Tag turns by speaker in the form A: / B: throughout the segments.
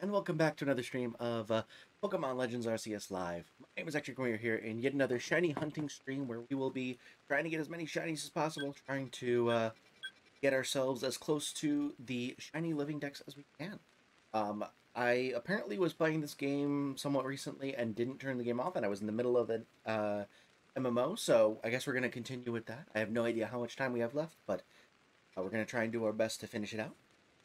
A: And welcome back to another stream of uh, Pokemon Legends Arceus Live. My name is Hector Cormier here in yet another shiny hunting stream where we will be trying to get as many shinies as possible, trying to uh, get ourselves as close to the shiny living dex as we can. Um, I apparently was playing this game somewhat recently and didn't turn the game off, and I was in the middle of an uh, MMO, so I guess we're going to continue with that. I have no idea how much time we have left, but uh, we're going to try and do our best to finish it out.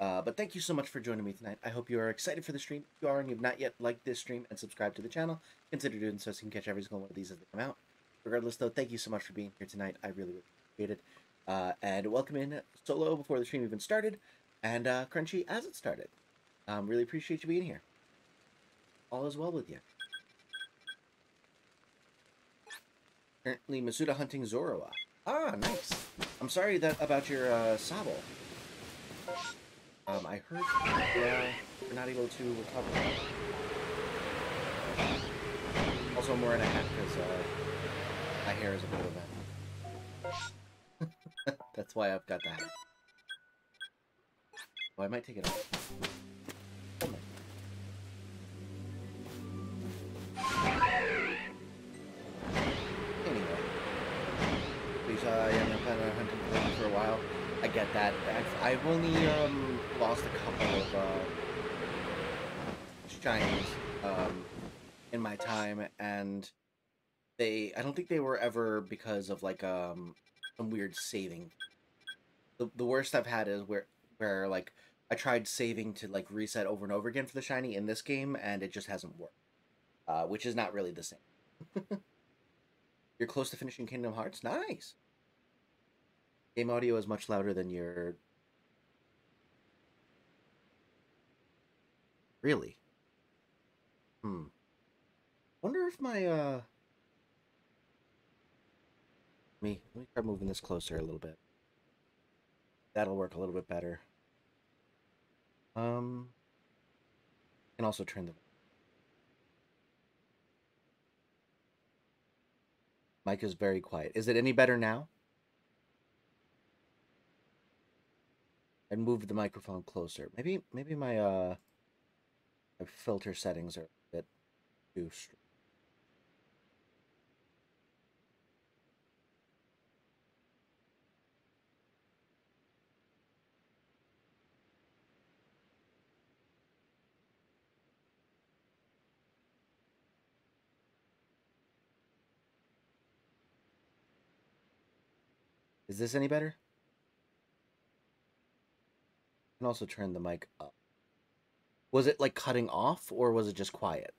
A: Uh, but thank you so much for joining me tonight. I hope you are excited for the stream. If you are and you've not yet liked this stream and subscribed to the channel, consider doing so so you can catch every single one of these as they come out. Regardless, though, thank you so much for being here tonight. I really, really appreciate it. Uh, and welcome in Solo before the stream even started, and uh, Crunchy as it started. Um, really appreciate you being here. All is well with you. Currently, Masuda hunting Zorua. Ah, nice. I'm sorry that about your uh. Um, I heard yeah, we're not able to recover. Also, I'm wearing a hat because uh, my hair is a bit of mess. That's why I've got that. Well, I might take it off. Anyway, because I am planning on hunting for a while. Get that. I've, I've only um, lost a couple of uh, shinies um, in my time, and they I don't think they were ever because of like um some weird saving. The the worst I've had is where where like I tried saving to like reset over and over again for the shiny in this game, and it just hasn't worked. Uh, which is not really the same. You're close to finishing Kingdom Hearts. Nice. Game audio is much louder than your. Really? Hmm. Wonder if my uh. Let me let me try moving this closer a little bit. That'll work a little bit better. Um. And also turn the mic is very quiet. Is it any better now? And moved the microphone closer. Maybe maybe my uh my filter settings are a bit too strict. Is this any better? Can also turn the mic up. Was it like cutting off or was it just quiet?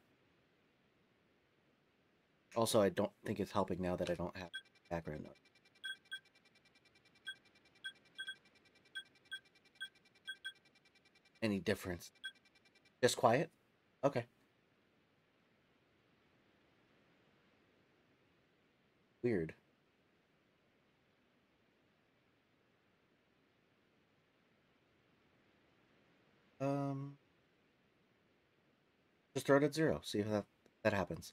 A: Also, I don't think it's helping now that I don't have background noise. Any difference? Just quiet? Okay. Weird. Um, just it at zero. See if that that happens.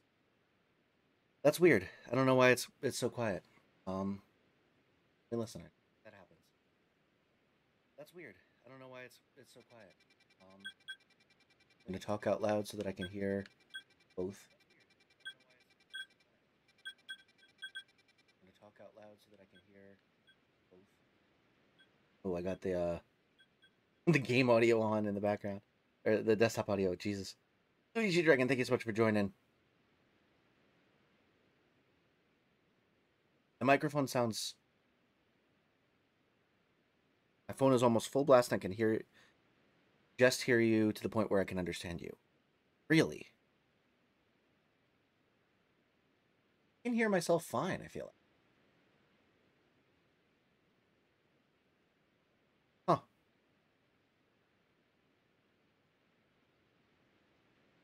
A: That's weird. I don't know why it's it's so quiet. Um, hey, listen, that happens. That's weird. I don't know why it's it's so quiet. Um, I'm gonna talk out loud so that I can hear both. Out loud so that I can hear both. Oh, I got the uh the game audio on in the background. Or the desktop audio, Jesus. Luigi Dragon, thank you so much for joining. The microphone sounds... My phone is almost full blast and I can hear... Just hear you to the point where I can understand you. Really? I can hear myself fine, I feel like.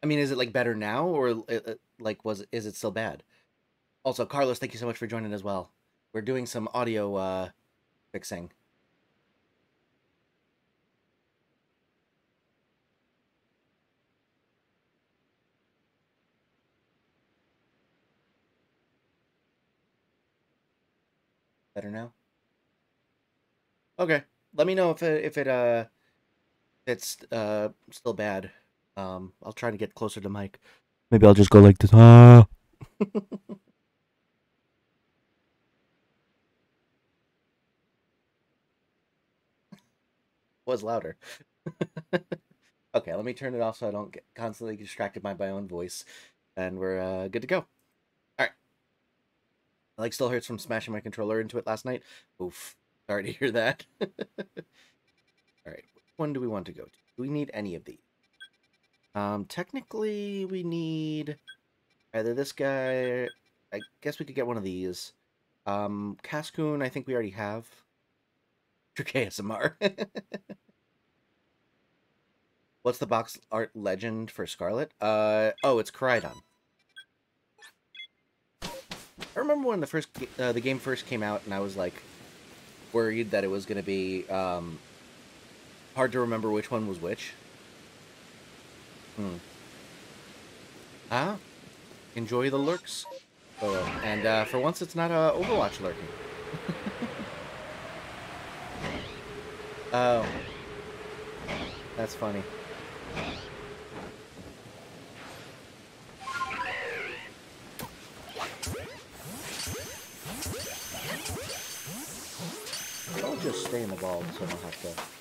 A: I mean, is it like better now, or uh, uh, like was is it still bad? Also, Carlos, thank you so much for joining as well. We're doing some audio uh, fixing. Better now. Okay, let me know if it if it uh it's uh still bad Um, I'll try to get closer to Mike. Maybe I'll just go like this. Ah. Was louder. okay, let me turn it off so I don't get constantly distracted by my own voice, and we're uh, good to go. All right. My leg still hurts from smashing my controller into it last night. Oof. Sorry to hear that. All right. Which one do we want to go to? Do we need any of these? Um, technically, we need either this guy. I guess we could get one of these. Um, Cascoon, I think we already have. For KSMR. What's the box art legend for Scarlet? Uh, oh, it's Koraidon. I remember when the first uh, the game first came out, and I was like worried that it was going to be um, hard to remember which one was which. Hmm. Ah, enjoy the lurks. Oh, and uh, for once, it's not uh, Overwatch lurking. oh, that's funny. I'll just stay in the ball so I don't have to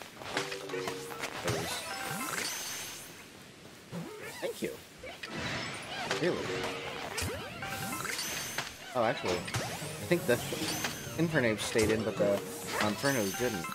A: Thank you. Really? Oh, actually, I think the Infernape stayed in, but the Infernos didn't.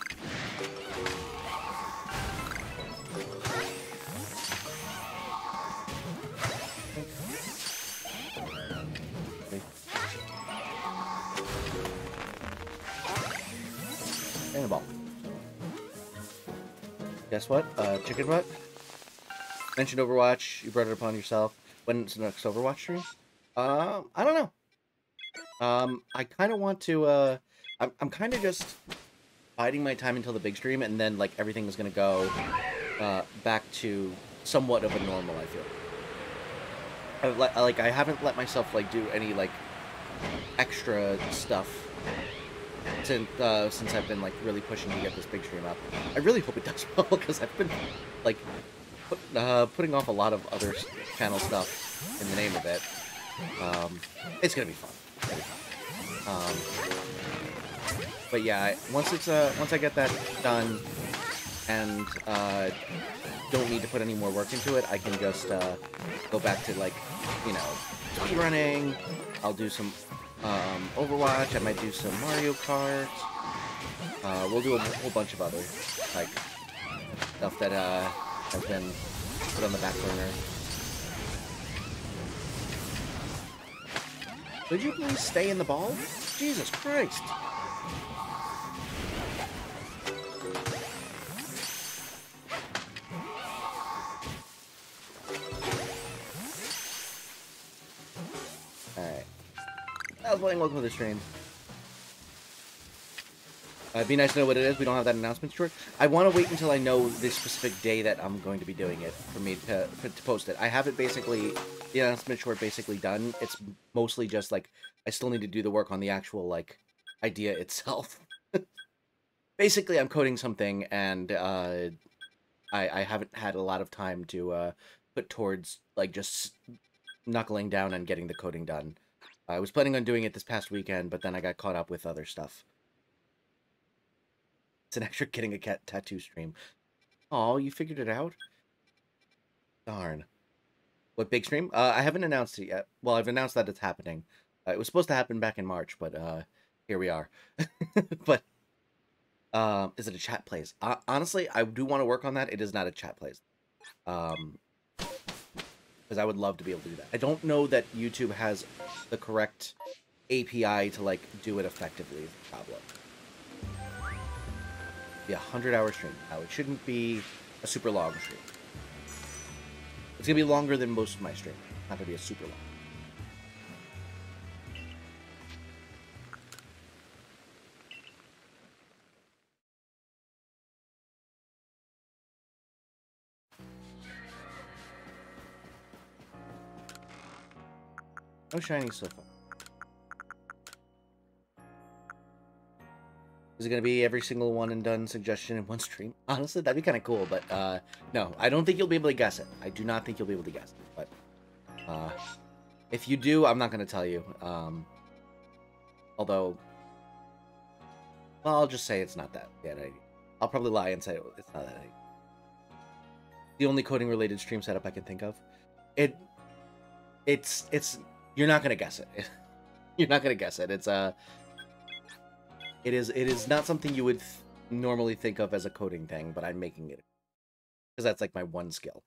A: Guess what? Uh, chicken butt? Mentioned Overwatch. You brought it upon yourself. When's the next Overwatch stream? Uh, I don't know. Um, I kind of want to, uh, I'm, I'm kind of just biding my time until the big stream, and then, like, everything is going to go, uh, back to somewhat of a normal, I feel. I, like, I haven't let myself, like, do any, like, extra stuff since uh, since I've been like really pushing to get this big stream up. I really hope it does well because I've been like put, uh, putting off a lot of other channel stuff in the name of it. Um, it's gonna be fun. Um, but yeah, once it's uh, once I get that done and uh, don't need to put any more work into it, I can just uh, go back to like you know running. I'll do some um, Overwatch. I might do some Mario Kart. Uh, we'll do a whole bunch of other like stuff that uh, has been put on the back burner. Could you please stay in the ball? Jesus Christ! Alright. I was playing welcome to the stream. Uh, it'd be nice to know what it is. We don't have that announcement short. I want to wait until I know the specific day that I'm going to be doing it for me to, to post it. I have it basically, the announcement short basically done. It's mostly just like, I still need to do the work on the actual like idea itself. basically, I'm coding something and uh, I, I haven't had a lot of time to uh, put towards like just knuckling down and getting the coding done. I was planning on doing it this past weekend, but then I got caught up with other stuff. It's an extra getting a cat tattoo stream. Oh, you figured it out? Darn. What big stream? Uh, I haven't announced it yet. Well, I've announced that it's happening. Uh, it was supposed to happen back in March, but uh, here we are. but uh, is it a chat plays? Uh, honestly, I do want to work on that. It is not a chat plays. Um, because I would love to be able to do that. I don't know that YouTube has the correct API to like do it effectively. Is the problem be a 100 hour stream. Now, it shouldn't be a super long stream. It's going to be longer than most of my stream. Not going to be a super long. No shiny so far. Is it going to be every single one and done suggestion in one stream? Honestly, that'd be kind of cool, but uh, no, I don't think you'll be able to guess it. I do not think you'll be able to guess it, but uh, if you do, I'm not going to tell you. Um, although, well, I'll just say it's not that bad idea. I'll probably lie and say it's not that idea. The only coding related stream setup I can think of. It, it's, it's, you're not going to guess it. you're not going to guess it. It's a, uh, it is it is not something you would th normally think of as a coding thing, but I'm making it because that's like my one skill.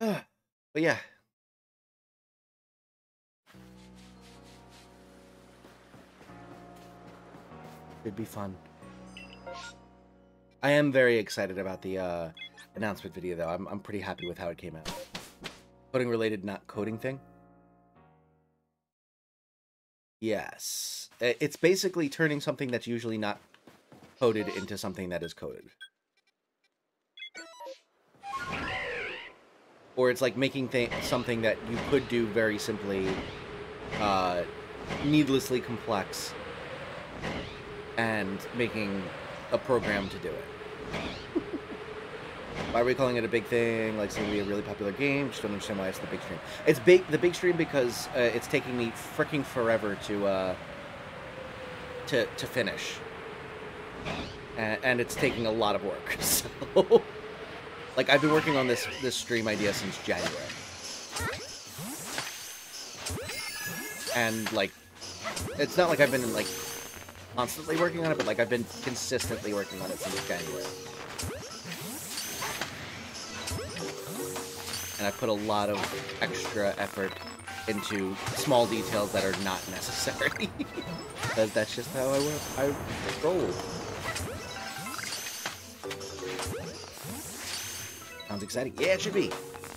A: but yeah. It'd be fun. I am very excited about the uh, announcement video, though. I'm, I'm pretty happy with how it came out. Coding related, not coding thing. Yes. It's basically turning something that's usually not coded into something that is coded. Or it's like making something that you could do very simply, uh, needlessly complex, and making a program to do it. Why are we calling it a big thing? Like, it's going to be a really popular game. Just don't understand why it's the big stream. It's big, the big stream because uh, it's taking me freaking forever to uh, to to finish, and, and it's taking a lot of work. So, like, I've been working on this this stream idea since January, and like, it's not like I've been like constantly working on it, but like I've been consistently working on it since January. And I put a lot of extra effort into small details that are not necessary. because that's just how I work. I roll. Sounds exciting. Yeah, it should be.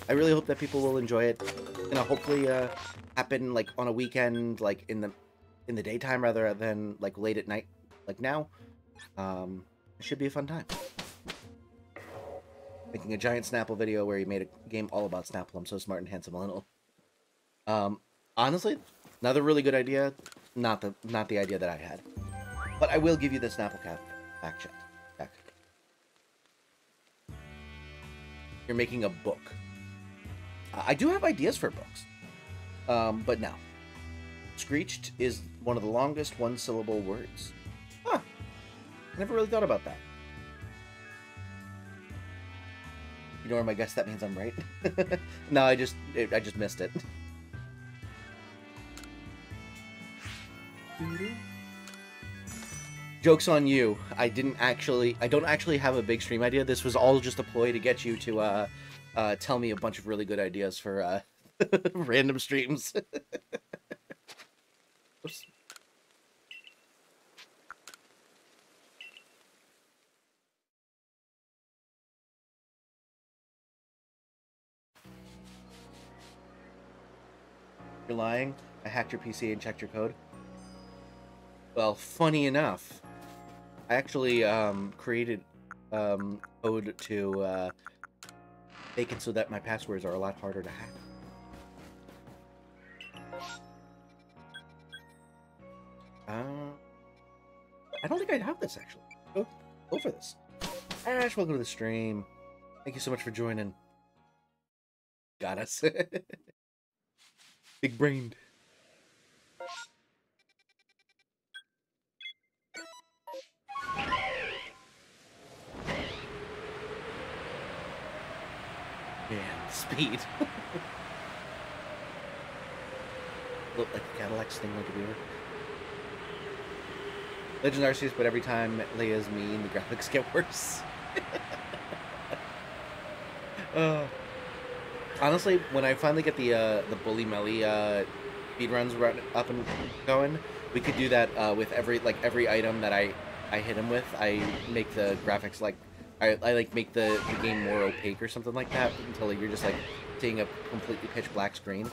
A: I really hope that people will enjoy it. You know, hopefully uh, happen like on a weekend, like in the in the daytime rather than like late at night, like now. Um, it should be a fun time. Making a giant Snapple video where he made a game all about Snapple. I'm so smart and handsome, little. Um, honestly, another really good idea. Not the not the idea that I had, but I will give you the Snapple cap fact check. Back. You're making a book. I do have ideas for books, um, but now, screeched is one of the longest one-syllable words. Huh. Never really thought about that. You know, where my guess that means I'm right. no, I just it, I just missed it. Joke's on you. I didn't actually I don't actually have a big stream idea. This was all just a ploy to get you to uh uh tell me a bunch of really good ideas for uh random streams. You're lying. I hacked your PC and checked your code. Well, funny enough, I actually um, created um, code to uh, make it so that my passwords are a lot harder to hack. Uh, I don't think I'd have this actually. Go, go for this. Ash, welcome to the stream. Thank you so much for joining. Got us. Big brained. Man, speed. Look like a Cadillac sting like a beaver. Legend Arceus, but every time Leia's mean, the graphics get worse. uh honestly, when I finally get the uh, the Bully Melly uh, speed runs run up and going, we could do that uh, with every like every item that I I hit him with. I make the graphics like I, I like make the, the game more opaque or something like that until you're just like seeing a completely pitch black screen.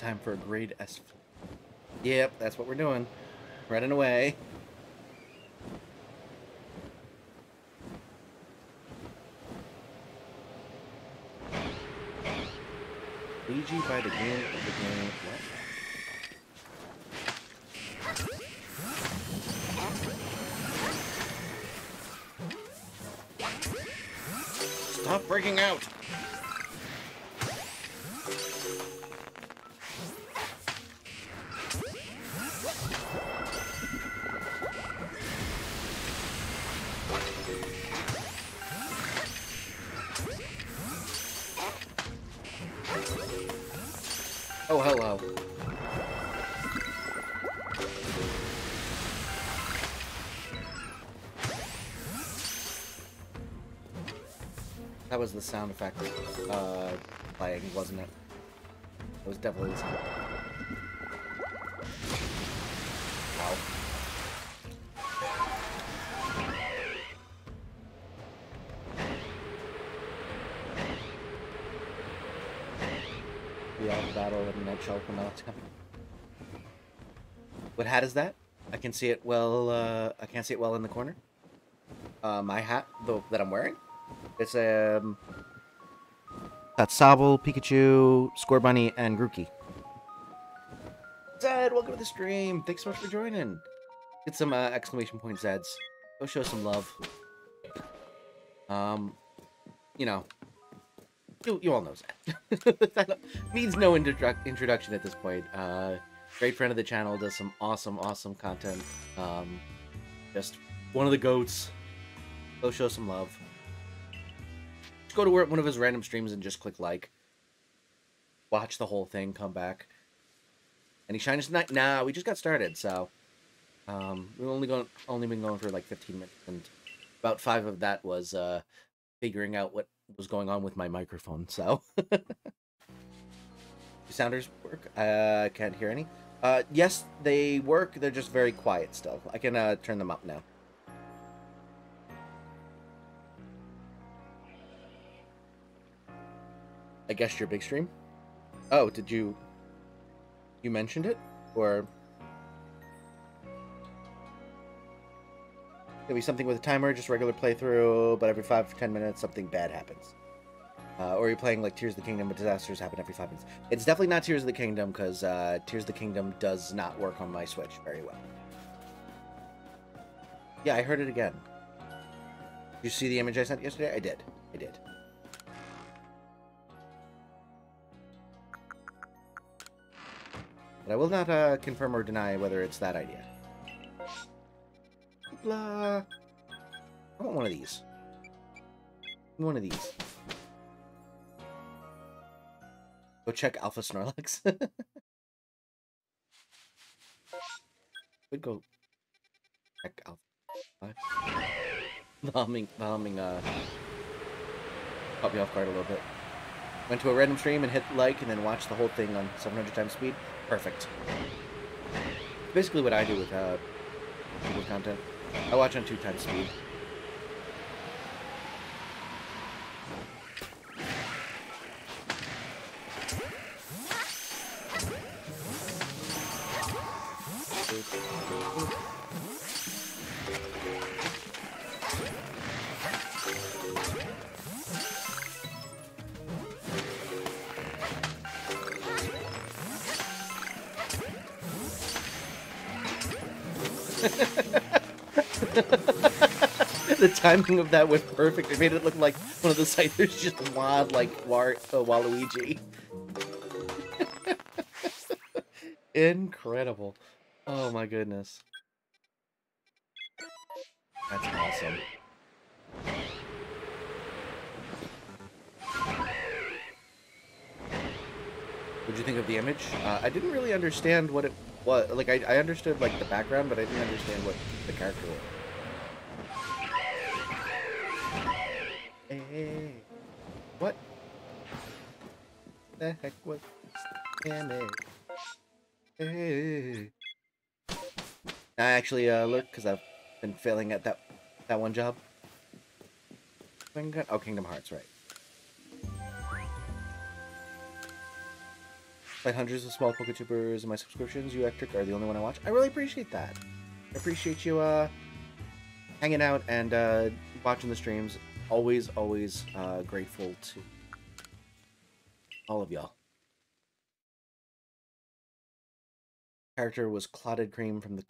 A: Time for a grade S. Yep, that's what we're doing. Running away. Luigi by the game of the game. Was the sound effect uh, playing, wasn't it? It was definitely the sound. Wow. The Elf Battle of Nutshell Penalty. What hat is that? I can see it well, uh, I can't see it well in the corner. Uh, my hat, the, that I'm wearing? It's, um... Got Sobble, Pikachu, Scorbunny, and Grookey. Zed, welcome to the stream! Thanks so much for joining! Get some, uh, exclamation point Zeds. Go show some love. Um, you know, you, you all know that. that needs no introdu introduction at this point. Uh, great friend of the channel, does some awesome, awesome content. Um, just one of the goats. Go show some love. Go to one of his random streams and just click like. Watch the whole thing, come back. Any shinies tonight? Nah, we just got started, so um, we've only only been going for like 15 minutes, and about five of that was uh, figuring out what was going on with my microphone, so. Do sounders work? I uh, can't hear any. Uh, yes, they work. They're just very quiet still. I can uh, turn them up now. I guessed your big stream. Oh, did you... You mentioned it? Or... It'll be something with a timer, just regular playthrough, but every 5 to 10 minutes something bad happens. Uh, or you're playing like Tears of the Kingdom, but disasters happen every 5 minutes. It's definitely not Tears of the Kingdom, because uh, Tears of the Kingdom does not work on my Switch very well. Yeah, I heard it again. Did you see the image I sent yesterday? I did. I did. But I will not uh, confirm or deny whether it's that idea. Blah. I want one of these. One of these. Go check Alpha Snorlax. Would go check Alpha. The humming, uh, caught me off guard a little bit. Went to a random stream and hit like and then watched the whole thing on 700 times speed. Perfect. Basically what I do with, uh, content. I watch on two times speed. Timing of that was perfect. It made it look like one of the Scythers just wad like War uh, Waluigi. Incredible. Oh my goodness. That's awesome. What'd you think of the image? Uh, I didn't really understand what it was. Like, I, I understood, like, the background, but I didn't understand what the character was. What? The heck was... Damn it. Hey. I actually uh, look because I've been failing at that that one job. Oh, Kingdom Hearts, right. Like hundreds of small PokeTubers in my subscriptions, you Ectric are the only one I watch. I really appreciate that. I appreciate you uh, hanging out and uh, watching the streams. Always, always uh, grateful to all of y'all. Character was clotted cream from the.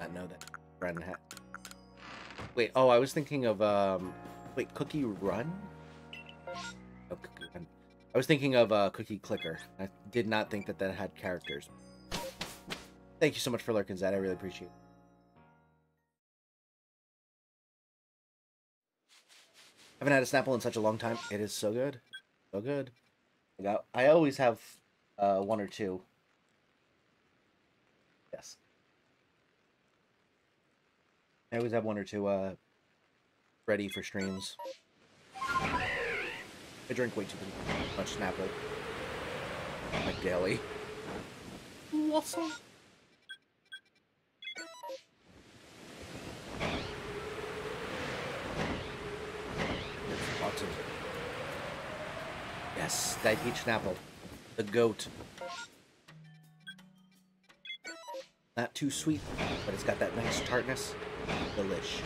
A: I know that. Bren hat. Wait, oh, I was thinking of um. Wait, Cookie Run. Oh, Cookie Run. I was thinking of uh, Cookie Clicker. I did not think that that had characters. Thank you so much for lurking, Zed. I really appreciate it. Haven't had a Snapple in such a long time. It is so good. So good. I, got, I always have uh, one or two. Yes. I always have one or two uh, ready for streams. I drink way too much Snapple. Like daily. Awesome. Yes, that peach Snapple. The goat. Not too sweet, but it's got that nice tartness. Delish.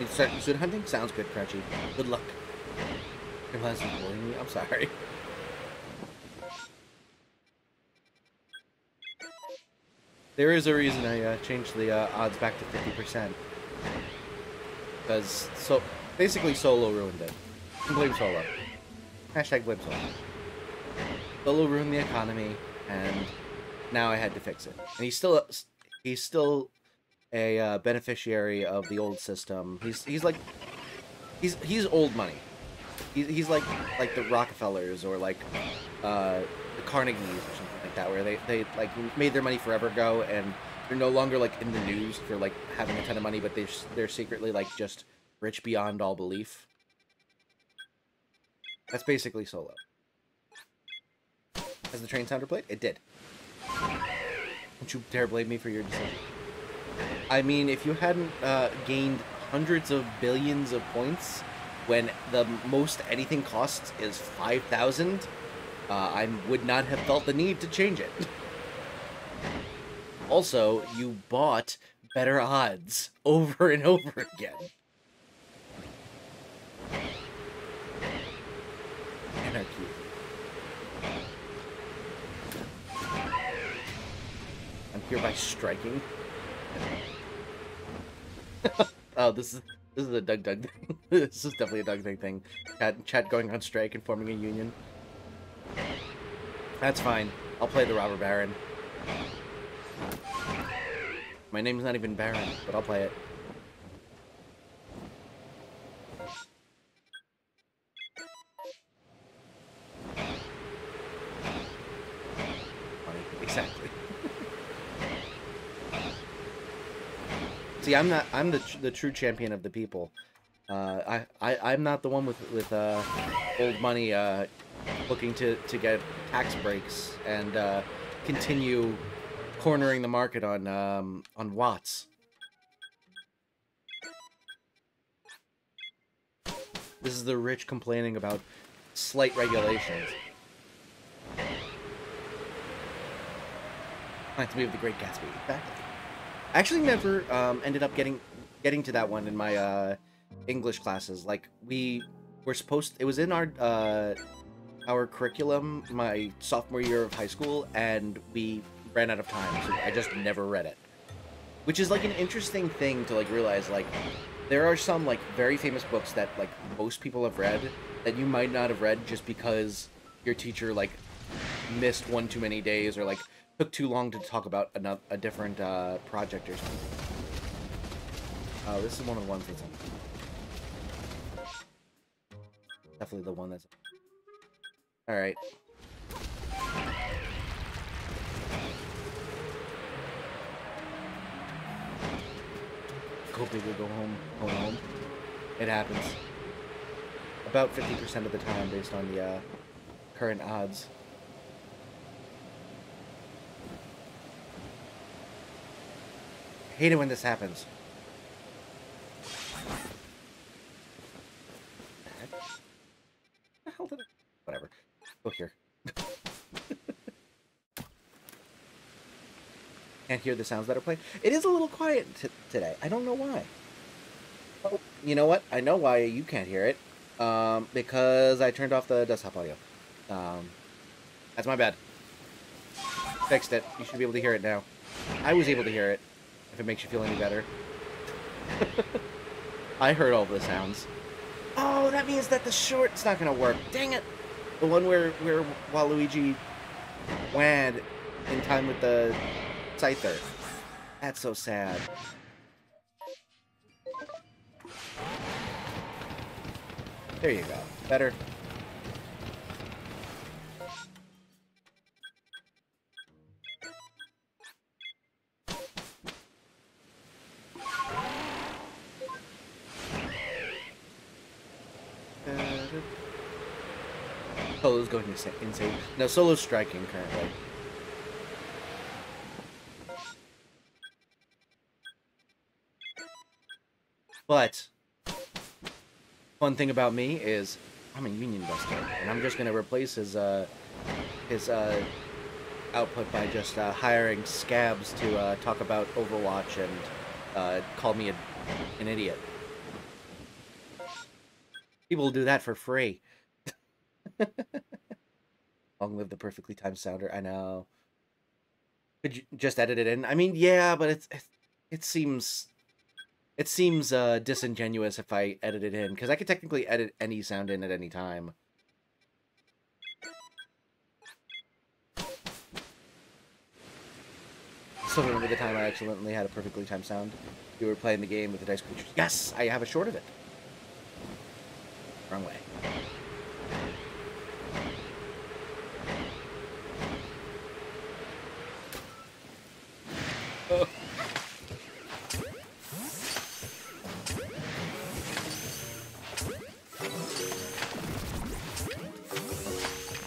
A: You start suit hunting? Sounds good, Crunchy. Good luck. I'm sorry. There is a reason I uh, changed the uh, odds back to 50%. Because, so, basically Solo ruined it. Blame Solo. Hashtag blame Solo. Solo ruined the economy, and now I had to fix it. And he's still, he's still a uh, beneficiary of the old system. He's, he's like, he's, he's old money. He's, he's like, like the Rockefellers or like, uh, the Carnegies or something like that, where they, they like made their money forever ago, and they're no longer like in the news for like having a ton of money, but they're they're secretly like just rich beyond all belief. That's basically Solo. Has the train sounder played? It did. Don't you dare blame me for your decision. I mean, if you hadn't uh, gained hundreds of billions of points when the most anything costs is 5,000, uh, I would not have felt the need to change it. also, you bought better odds over and over again. Anarchy. I'm hereby striking. oh, this is this is a DougDoug thing. this is definitely a DougDoug thing. Chat, chat going on strike and forming a union. That's fine. I'll play the robber baron. My name's not even Baron, but I'll play it. Exactly. See, I'm not. I'm the the true champion of the people. Uh, I, I I'm not the one with with uh, old money uh, looking to, to get tax breaks and uh, continue cornering the market on um, on watts. This is the rich complaining about slight regulations. Like to be the Great Gatsby. Exactly. I actually never um, ended up getting getting to that one in my uh, English classes. Like we were supposed, it was in our uh, our curriculum my sophomore year of high school, and we ran out of time, so I just never read it. Which is like an interesting thing to like realize. Like, there are some like very famous books that like most people have read that you might not have read just because your teacher like missed one too many days or like took too long to talk about another a different uh, project or something. Oh, this is one of the ones that's definitely the one that's all right. Go they go home, home, home. It happens. About 50% of the time based on the uh, current odds. Hate it when this happens. Whatever. Go here. Can't hear the sounds that are playing. It is a little quiet today. I don't know why. Oh, you know what? I know why you can't hear it. Um, because I turned off the desktop audio. Um, that's my bad. Fixed it. You should be able to hear it now. I was able to hear it, if it makes you feel any better. I heard all the sounds. Oh, that means that the short's not gonna work. Dang it! The one where where Waluigi went in time with the Scyther. That's so sad. There you go. Better. Solo's going insane. No, Solo's striking currently. But fun thing about me is I'm a union buster, and I'm just gonna replace his uh, his uh, output by just uh, hiring scabs to uh, talk about Overwatch and uh, call me a, an idiot. People do that for free. Long live the perfectly timed sounder. I know. Could you just edit it in? I mean, yeah, but it's it, seems it seems uh, disingenuous if I edit it in, because I could technically edit any sound in at any time. Still remember the time I accidentally had a perfectly timed sound? You were playing the game with the dice creatures. Yes, I have a short of it. Wrong way.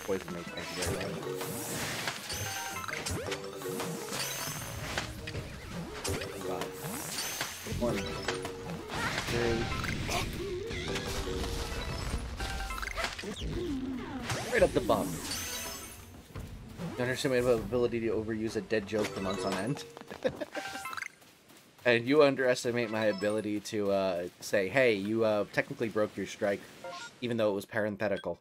A: Poison make right? One, two. Right up the bum. You underestimate my ability to overuse a dead joke for months on end. And you underestimate my ability to uh, say, hey, you uh, technically broke your strike, even though it was parenthetical.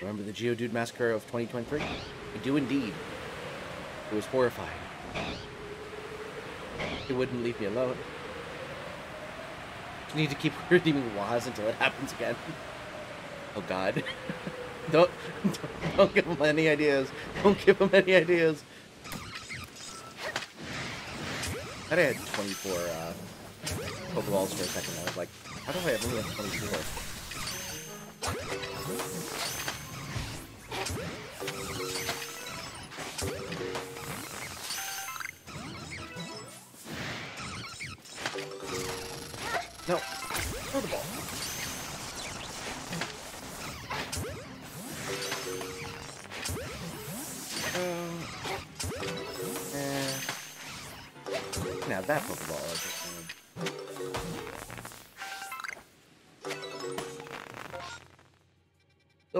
A: Remember the Geodude Massacre of 2023? I do indeed. It was horrifying. It wouldn't leave me alone. You need to keep redeeming Waz until it happens again. Oh god. don't, don't, don't give him any ideas. Don't give him any ideas. I had 24 uh, Pokeballs for a second. I was like, how do I have only have 24?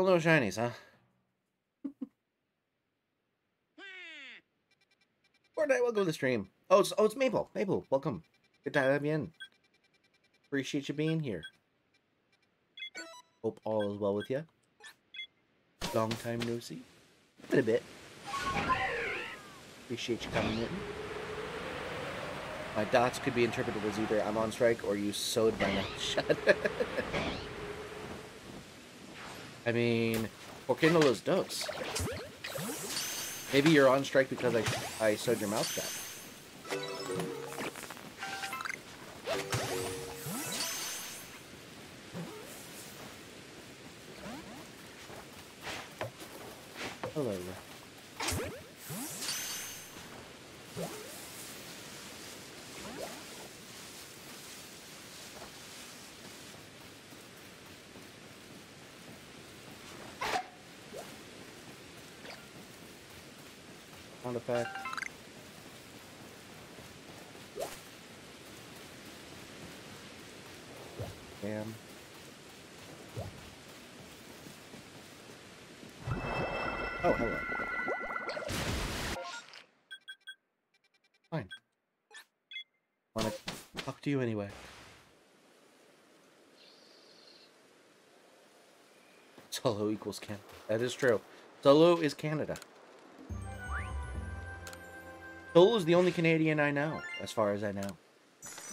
A: No shinies, huh? Fortnite, welcome to the stream. Oh, it's, oh, it's Maple. Maple, welcome. Good to have you in. Appreciate you being here. Hope all is well with you. Long time no see. A bit. Appreciate you coming in. My dots could be interpreted as either I'm on strike or you sewed my mouth shut. I mean, qué no los dos? Maybe you're on strike because I, I sewed your mouth shut. Effect. Damn. Oh, hello. Fine. Wanna talk to you anyway. Solo equals Canada. That is true. Solo is Canada. Solo is the only Canadian I know, as far as I know.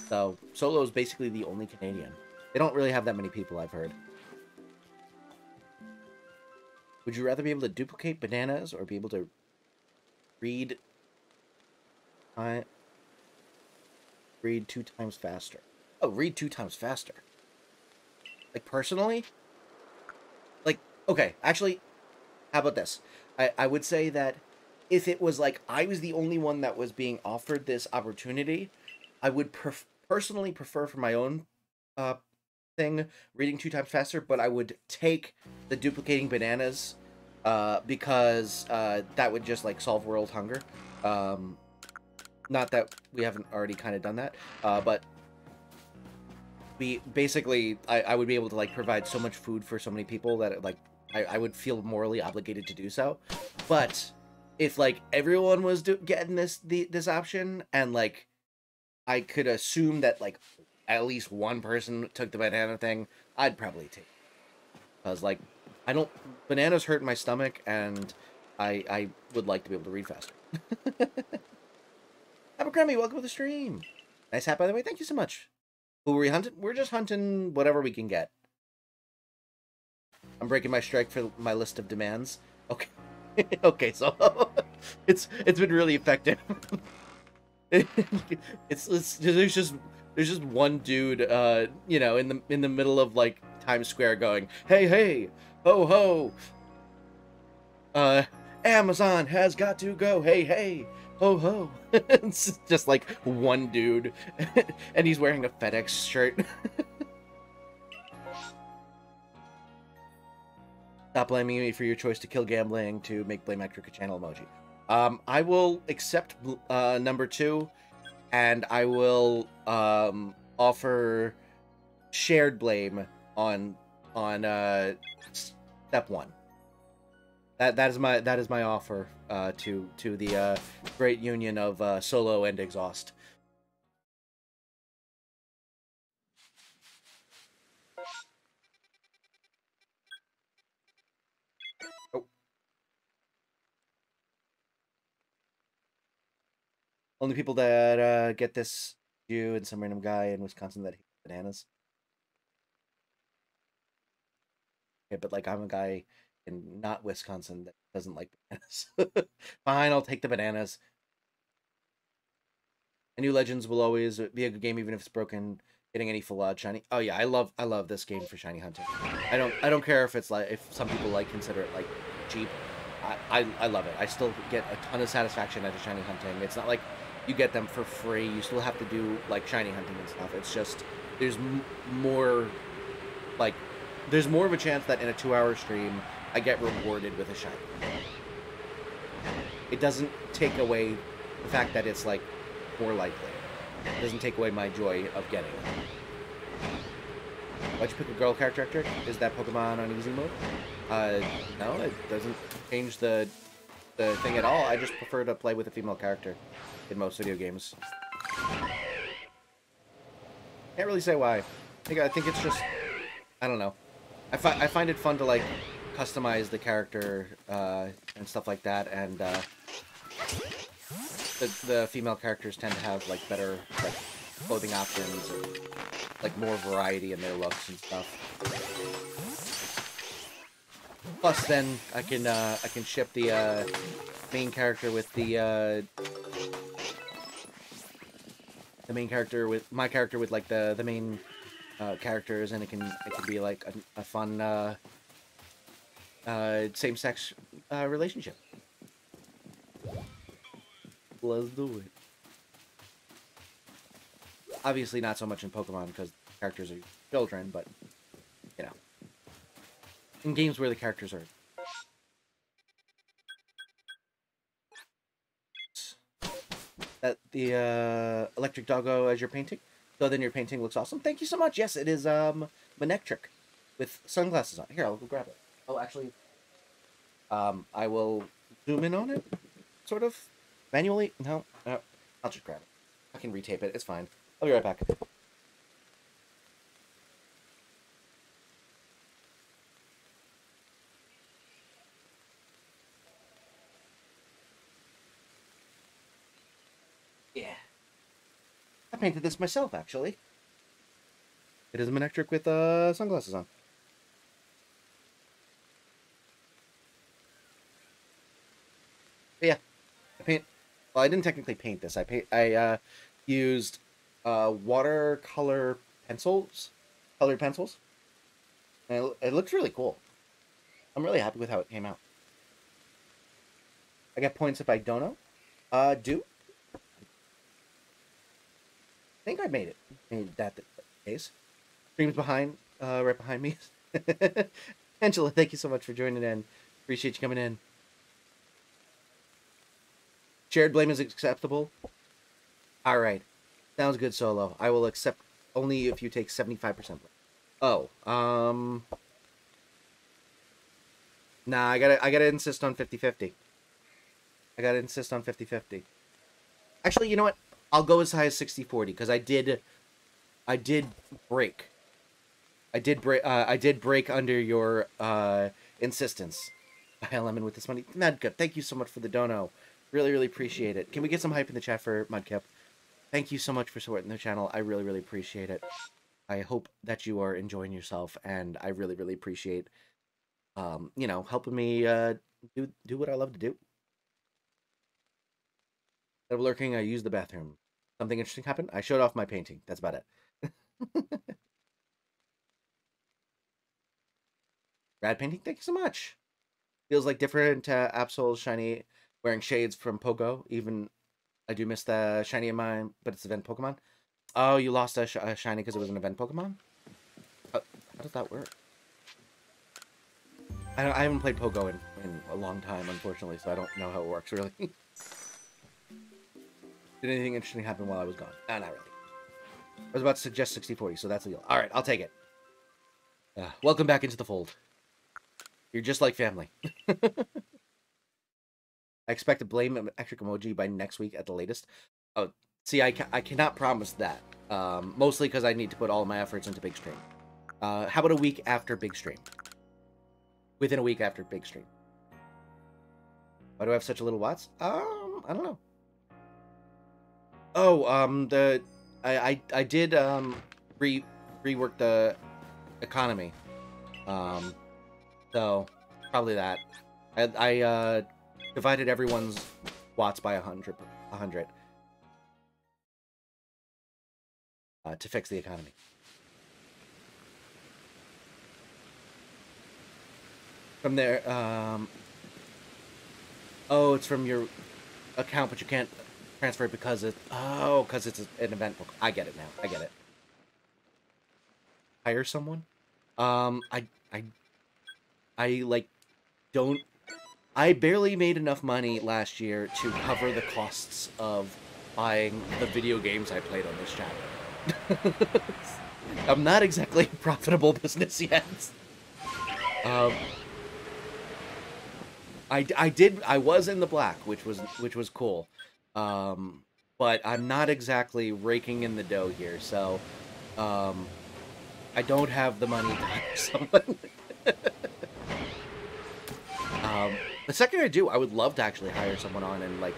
A: So, Solo is basically the only Canadian. They don't really have that many people, I've heard. Would you rather be able to duplicate bananas or be able to read I read two times faster? Oh, read two times faster. Like personally? Like, okay, actually, how about this? I, I would say that if it was like I was the only one that was being offered this opportunity, I would pref- personally prefer for my own uh, thing reading two times faster, but I would take the duplicating bananas uh, because uh, that would just like solve world hunger. Um, not that we haven't already kind of done that, uh, but we basically I, I would be able to like provide so much food for so many people that like I, I would feel morally obligated to do so. But if like everyone was do- getting this the, this option and like I could assume that like at least one person took the banana thing, I'd probably take. Because like, I don't bananas hurt my stomach, and I I would like to be able to read faster. Abercrombie, welcome to the stream. Nice hat, by the way. Thank you so much. Who are we hunting? We're just hunting whatever we can get. I'm breaking my strike for my list of demands. Okay. okay, so it's it's been really effective. it's, it's there's just there's just one dude, uh, you know, in the in the middle of like Times Square, going, "Hey, hey, ho, ho." Uh, Amazon has got to go. Hey, hey, ho, ho. it's just like one dude, and he's wearing a FedEx shirt. Stop blaming me for your choice to kill gambling to make blame actor channel emoji. Um, I will accept uh, number two and I will um, offer shared blame on on uh, step one. That that is my that is my offer uh, to to the uh, great union of uh, solo and exhaust. Only people that uh, get this you and some random guy in Wisconsin that hates bananas. Okay, but like I'm a guy in not Wisconsin that doesn't like bananas. Fine, I'll take the bananas. A new Legends will always be a good game, even if it's broken. Getting any full out shiny. Oh yeah, I love I love this game for shiny hunting. I don't I don't care if it's like if some people like consider it like cheap. I, I, I love it. I still get a ton of satisfaction out of shiny hunting. It's not like you get them for free. You still have to do like shiny hunting and stuff. It's just there's more like there's more of a chance that in a two-hour stream I get rewarded with a shiny. It doesn't take away the fact that it's like more likely. It doesn't take away my joy of getting it. Why'd you pick a girl character? Is that Pokemon on easy mode? Uh, no, it doesn't change the the thing at all. I just prefer to play with a female character in most video games. Can't really say why. I think, I think it's just, I don't know. I, fi I find it fun to like customize the character uh, and stuff like that, and uh, the, the female characters tend to have like better like clothing options, and, like more variety in their looks and stuff. Plus, then I can uh, I can ship the uh, main character with the uh, the main character with my character with like the the main uh, characters, and it can it can be like a, a fun uh, uh, same sex uh, relationship. Let's do it. Obviously, not so much in Pokemon because characters are children, but you know, in games where the characters are That the uh, electric doggo as your painting. So then your painting looks awesome. Thank you so much. Yes, it is um Manectric with sunglasses on. Here, I'll go grab it. Oh, actually, um, I will zoom in on it, sort of manually. No, no, I'll just grab it. I can retape it. It's fine. I'll be right back. Painted this myself, actually. It is a Manectric with uh, sunglasses on. But yeah, I paint. Well, I didn't technically paint this. I paint. I uh, used uh, watercolor pencils, colored pencils, and it, it looks really cool. I'm really happy with how it came out. I get points if I don't know. Uh, do. I think I made it. Made that the case. Dreams behind, uh, right behind me. Angela, thank you so much for joining in. Appreciate you coming in. Shared blame is acceptable. All right. Sounds good, Solo. I will accept only if you take 75% blame. Oh, um... Nah, I gotta, I gotta insist on 50-50. I gotta insist on 50-50. Actually, you know what? I'll go as high as 60-40, because I did... I did break. I did break, uh, I did break under your, uh, insistence. Buy a lemon with this money. Mudkip, thank you so much for the dono. Really, really appreciate it. Can we get some hype in the chat for Mudkip? Thank you so much for supporting the channel. I really, really appreciate it. I hope that you are enjoying yourself, and I really, really appreciate, um, you know, helping me uh, do do what I love to do. Instead of lurking, I use the bathroom. Something interesting happened. I showed off my painting. That's about it. Rad painting. Thank you so much. Feels like different uh, Absol shiny wearing shades from Pogo. Even I do miss the shiny in mine, but it's event Pokemon. Oh, you lost a, sh a shiny because it was an event Pokemon? How, how does that work? I, I haven't played Pogo in, in a long time, unfortunately, so I don't know how it works, really. Did anything interesting happen while I was gone? No, not really. I was about to suggest 60-40, so that's the deal. Alright, I'll take it. Uh, welcome back into the fold. You're just like family. I expect to blame extra emoji by next week at the latest. Oh, see, I, ca I cannot promise that. Um, mostly because I need to put all my efforts into Big Stream. Uh, how about a week after Big Stream? Within a week after Big Stream. Why do I have such a little watts? Um, I don't know. Oh, um, the I I, I did um re rework the economy. Um, so probably that. I I uh divided everyone's watts by a hundred, a hundred, uh, to fix the economy. From there, um, oh, it's from your account, but you can't transfer it because it, oh, because it's an event book. I get it now. I get it. Hire someone? Um, I, I, I, like, don't I barely made enough money last year to cover the costs of buying the video games I played on this channel. I'm not exactly a profitable business yet. Um, I, I did I was in the black, which was which was cool, um, but I'm not exactly raking in the dough here, so um, I don't have the money to hire someone. um, the second I do, I would love to actually hire someone on and like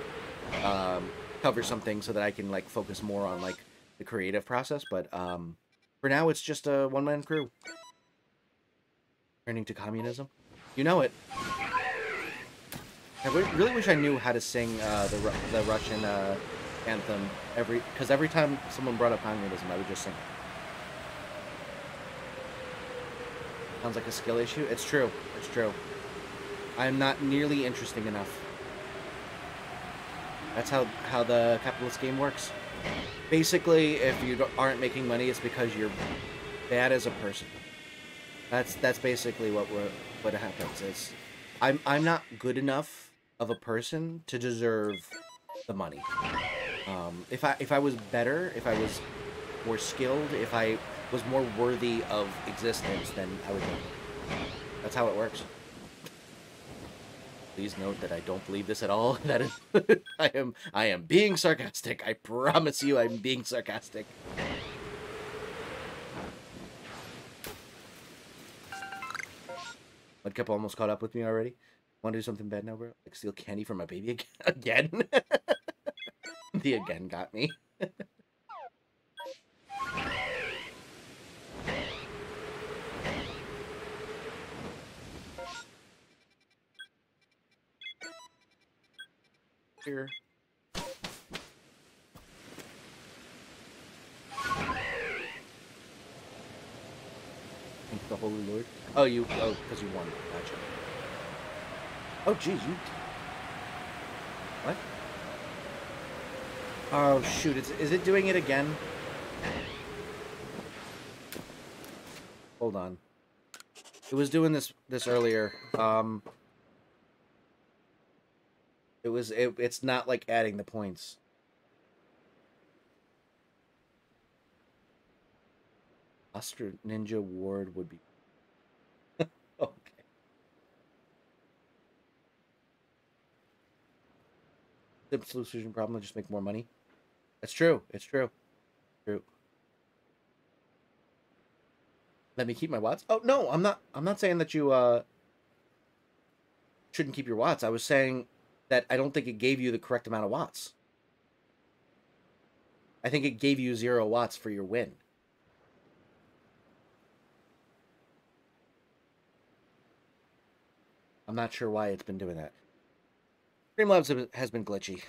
A: um, cover something so that I can like focus more on like the creative process. But um, for now, it's just a one man crew. Turning to communism, you know it. I really wish I knew how to sing uh, the the Russian uh, anthem every because every time someone brought up communism, I would just sing it. Sounds like a skill issue. It's true. It's true. I am not nearly interesting enough. That's how, how the capitalist game works. basically, if you aren't making money, it's because you're bad as a person. That's that's basically what we're, what happens. Is I'm I'm not good enough of a person to deserve the money. Um, if I if I was better, if I was more skilled, if I was more worthy of existence, then I would. That's how it works. Please note that I don't believe this at all. That is, I am I am being sarcastic. I promise you, I'm being sarcastic. Mudkip almost caught up with me already. Want to do something bad now, bro? Like steal candy from my baby ag- again? the again got me. Here. The Holy Lord. Oh, you. Oh, because you won. Gotcha. Oh, geez, you. What? Oh shoot! Is is it doing it again? Hold on. It was doing this this earlier. Um. It was. It, it's not like adding the points. Oscar Ninja Ward would be. okay. The solution problem just make more money. That's true. It's true. True. Let me keep my watts. Oh no, I'm not. I'm not saying that you uh shouldn't keep your watts. I was saying that I don't think it gave you the correct amount of watts. I think it gave you zero watts for your win. I'm not sure why it's been doing that. Streamlabs has been glitchy.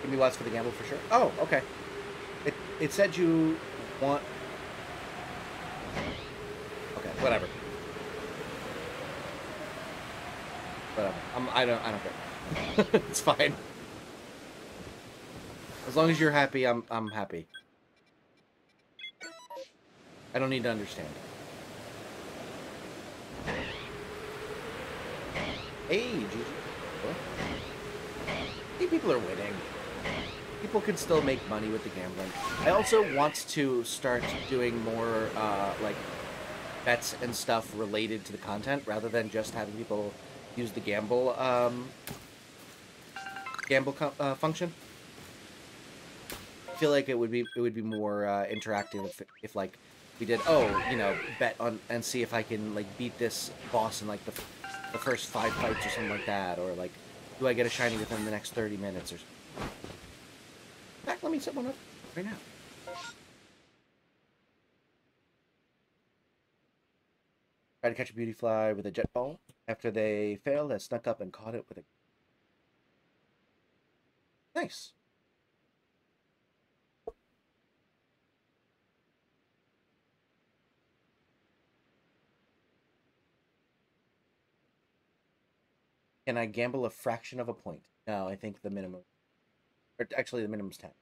A: Give me lots for the gamble for sure. Oh, okay. It it said you want. Whatever. Whatever. I'm, I don't. I don't care. it's fine. As long as you're happy, I'm. I'm happy. I don't need to understand. Hey, Gigi. People are winning people can still make money with the gambling. I also want to start doing more uh, like bets and stuff related to the content rather than just having people use the gamble um, gamble uh, function. I feel like it would be it would be more uh, interactive if, if like we did oh you know bet on and see if I can like beat this boss in like the the first five fights or something like that or like do I get a shiny within the next thirty minutes or. fact, let me set one up right now. Tried to catch a Beautifly with a jet ball. After they failed, I snuck up and caught it with a. Nice. Can I gamble a fraction of a point? No, I think the minimum. Or actually, the minimum's 10.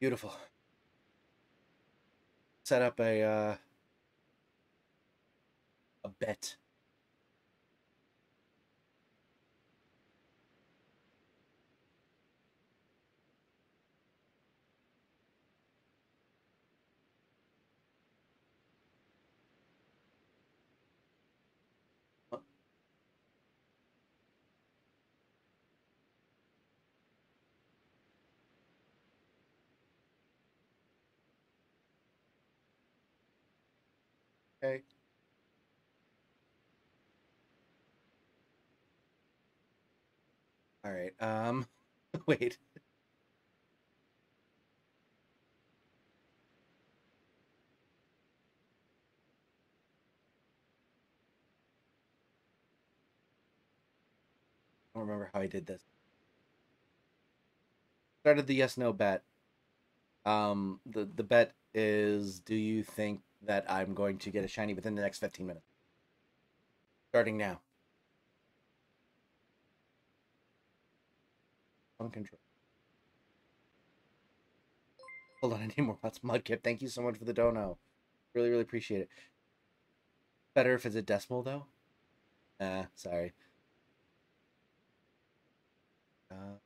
A: Beautiful. Set up a uh, a bet. Okay. All right. Um, wait. I don't remember how I did this. Started the yes no bet. Um, the the bet is: Do you think that I'm going to get a shiny within the next 15 minutes? Starting now. On control. Hold on, I need more. That's Mudkip. Thank you so much for the dono. Really, really appreciate it. Better if it's a decimal though. Ah, sorry. Uh,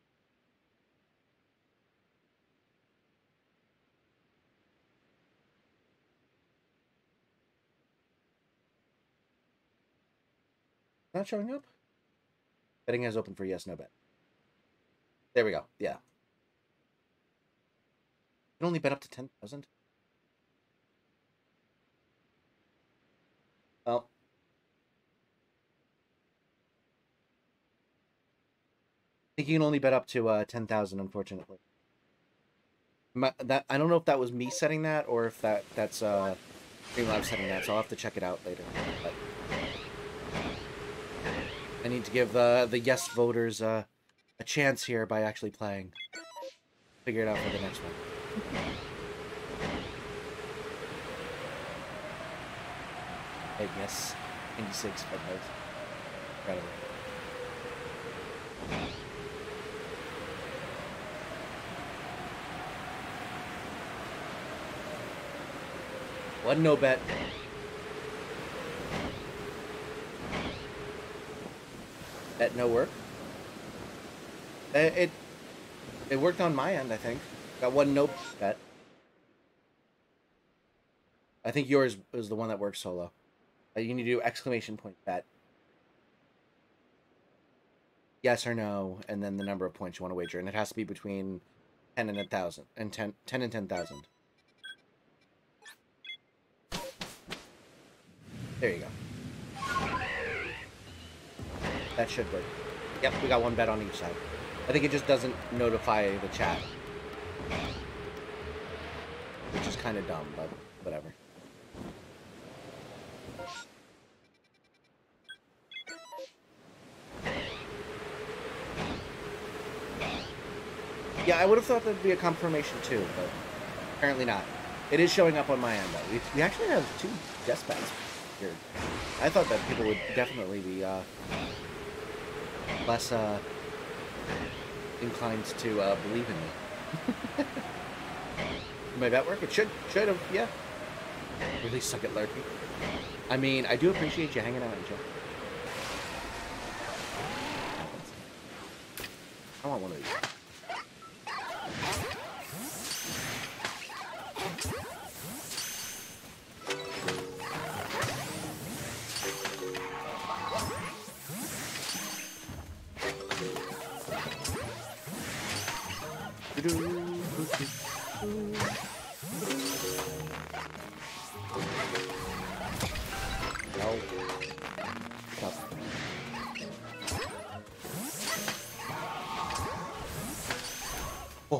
A: not showing up? Betting has open for yes, no bet. There we go. Yeah. You can only bet up to 10,000. Well. I think you can only bet up to uh, 10,000, unfortunately. My, that I don't know if that was me setting that or if that that's uh Streamlabs setting that, so I'll have to check it out later. But I need to give uh, the yes voters uh, a chance here by actually playing. Figure it out for the next one. Hey, yes. 96 but those. Incredible. One no bet. Bet no work. It, it it worked on my end, I think. Got one no bet. I think yours was the one that worked solo. Uh, you need to do exclamation point bet. Yes or no, and then the number of points you want to wager, and it has to be between ten and a thousand, and 10, 10 and ten thousand. There you go. That should work. Yep, we got one bet on each side. I think it just doesn't notify the chat. Which is kind of dumb, but whatever. Yeah, I would have thought there'd be a confirmation too, but apparently not. It is showing up on my end though. We, we actually have two guest bets here. I thought that people would definitely be uh, less uh, inclined to uh, believe in me. My bet work? It should should have, yeah. Really suck at lurking. I mean, I do appreciate you hanging out, Joe. I want one of these.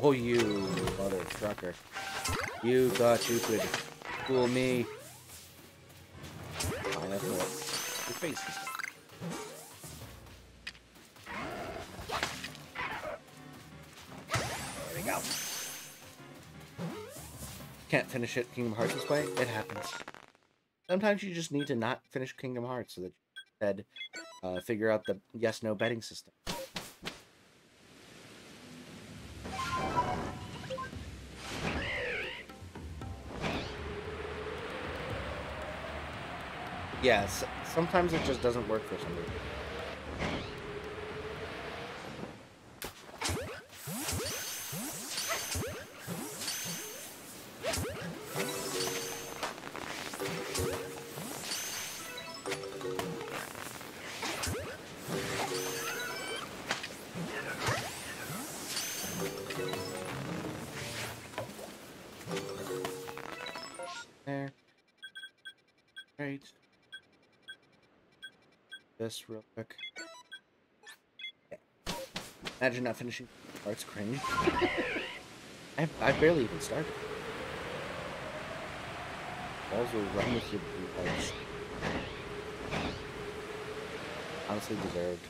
A: Oh, you mother trucker. You thought you could fool me. Fine, that's. Your face There we go. Can't finish it Kingdom Hearts this way? It happens. Sometimes you just need to not finish Kingdom Hearts so that you instead uh, figure out the yes-no betting system. Yes, sometimes it just doesn't work for some reason. Imagine not finishing parts cringe. I've, I barely even started. Balls will run with your blue lights. Honestly deserved.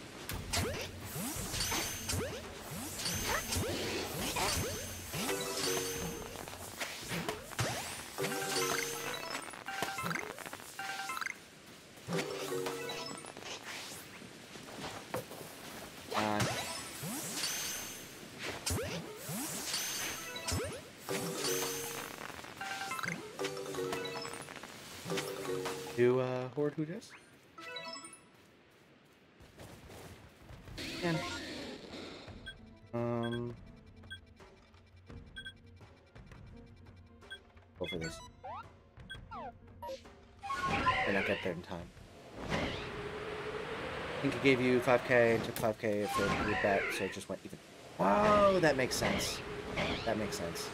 A: Gave you 5k, took 5k if it did that, so it just went even. Oh, that makes sense. That makes sense.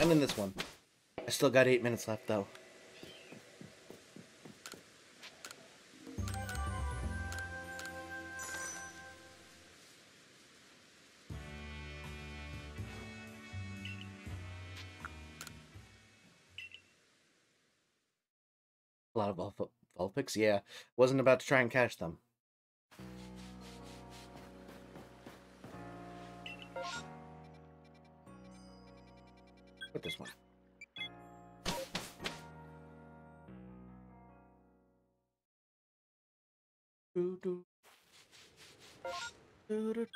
A: I'm in this one. I still got eight minutes left, though. Yeah. Wasn't about to try and catch them. Put this one. Doo doo. Doo doo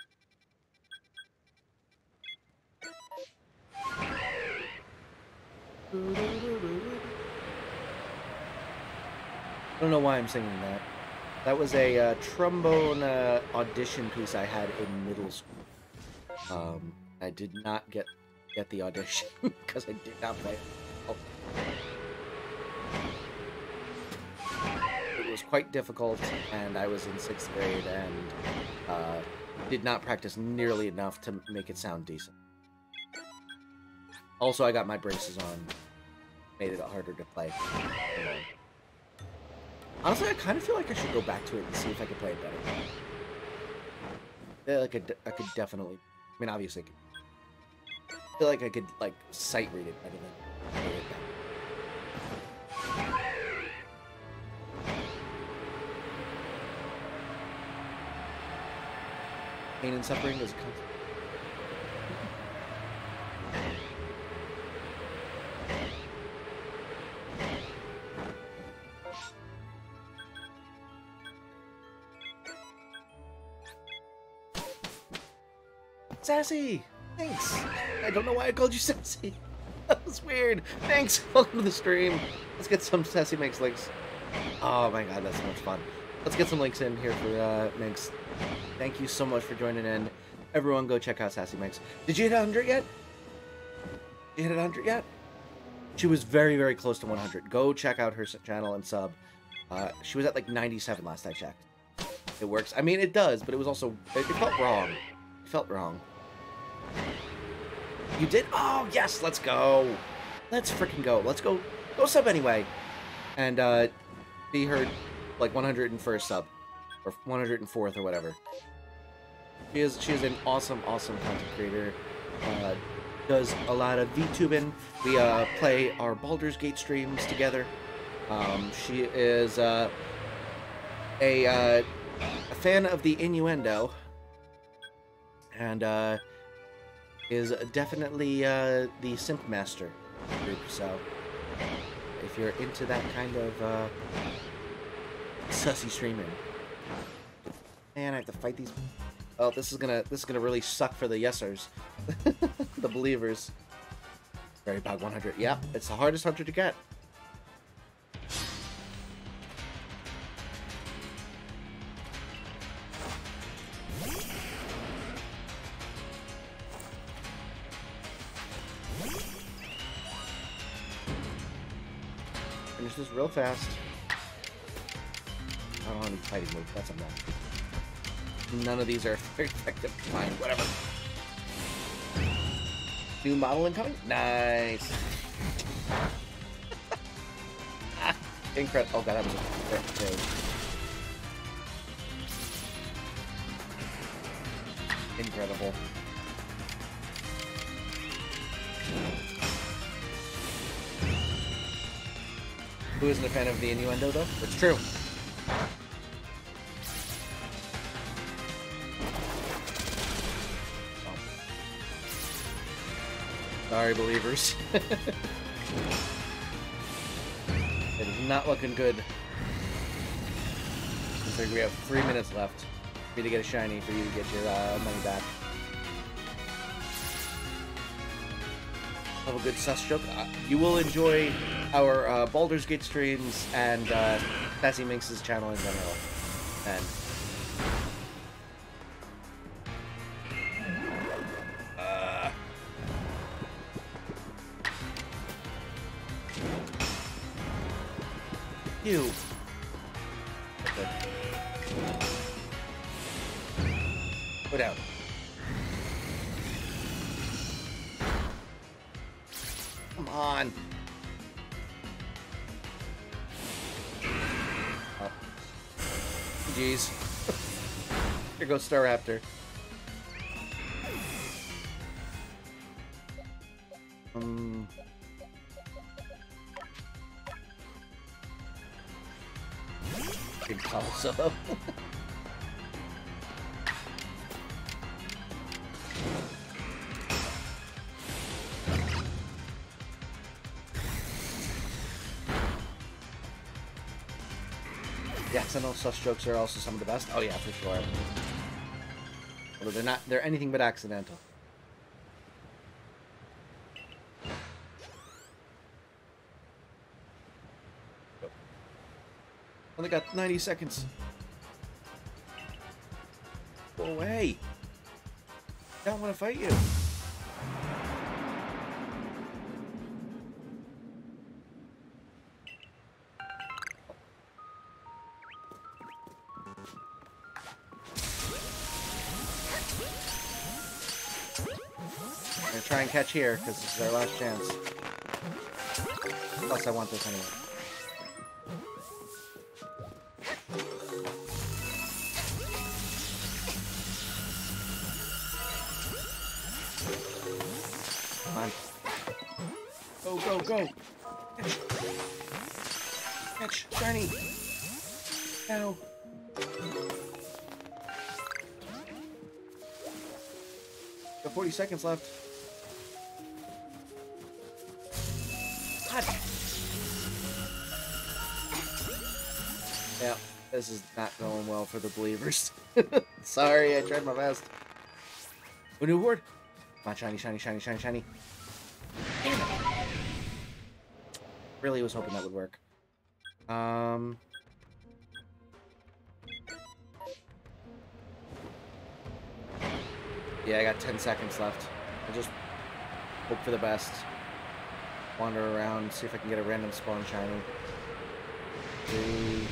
A: doo doo doo. I don't know why I'm singing that. That was a uh, trombone uh, audition piece I had in middle school. Um, I did not get get the audition because I did not play. Oh. It was quite difficult, and I was in sixth grade and uh, did not practice nearly enough to make it sound decent. Also, I got my braces on, made it harder to play. Honestly, I kind of feel like I should go back to it and see if I could play it better. I like I, I could definitely. I mean, obviously, I, could, I feel like I could like sight read it better than it. Pain and suffering is a concept. Sassy! Thanks! I don't know why I called you Sassy. That was weird. Thanks. Welcome to the stream. Let's get some Sassy Minx links. Oh my god, that's so much fun. Let's get some links in here for uh, Minx. Thank you so much for joining in. Everyone go check out Sassy Minx. Did you hit 100 yet? You hit 100 yet? She was very, very close to 100. Go check out her channel and sub. Uh, she was at like 97 last I checked. It works. I mean, it does, but it was also... It, it felt wrong. It felt wrong. You did? Oh, yes, let's go. Let's freaking go. Let's go. Go sub anyway. And uh, be her, like, 101st sub. Or 104th or whatever. She is, she is an awesome, awesome content creator. Uh, does a lot of VTubing. We uh, play our Baldur's Gate streams together. Um, she is uh, a, uh, a fan of the innuendo. And uh, is definitely uh, the Simp Master group. So if you're into that kind of uh, sussy streaming, man, I have to fight these. Oh, this is gonna this is gonna really suck for the yesers, the believers. Very bad 100. Yeah, it's the hardest hunter to get. Real fast. I don't have any fighting move. That's a no. None of these are effective. Fine, whatever. New model incoming? Nice. Incredible. Oh god, that was a perfect joke. Incredible. Who isn't a fan of the innuendo, though? It's true. Oh. Sorry, believers. it is not looking good. Looks like we have three minutes left for you to get a shiny for you to get your uh, money back. Have a good sus joke. Uh, you will enjoy our uh, Baldur's Gate streams and uh, Minx's channel in general. And uh, you. Here goes Staraptor. Um. Big also. Yeah, accidental sus jokes are also some of the best. Oh yeah, for sure. Although they're not, they're anything but accidental. Only got 90 seconds. Go away. I don't want to fight you. Catch here, because this is our last chance. Plus, I want this anyway. Come on. Go, go, go! Catch! Catch! Shiny! Ow! Got 40 seconds left. This is not going well for the believers. Sorry, I tried my best. A new ward. Come on, shiny, shiny, shiny, shiny, shiny. Damn it. Really was hoping that would work. Um. Yeah, I got 10 seconds left. I just hope for the best. Wander around, see if I can get a random spawn shiny. Three,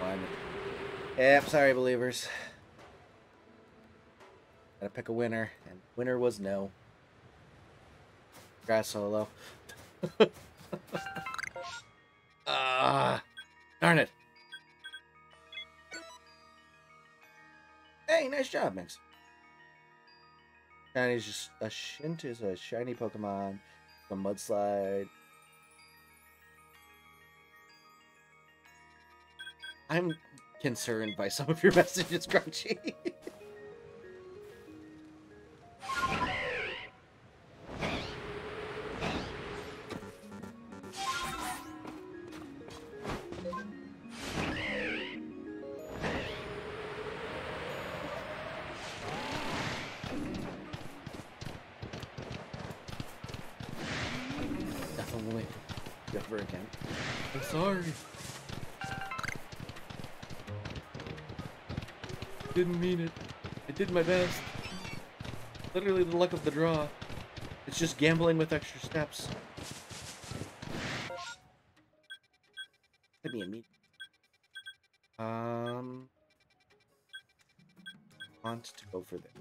A: one. Yep, sorry, believers. Gotta pick a winner, and winner was no. Grass solo. Ah, darn it. Hey, nice job, Mix. Shiny's just a Shint is a shiny Pokemon. A mudslide. I'm concerned by some of your messages, Crunchy. Did my best. Literally the luck of the draw. It's just gambling with extra steps. Could be a meat. Um, want to go for this.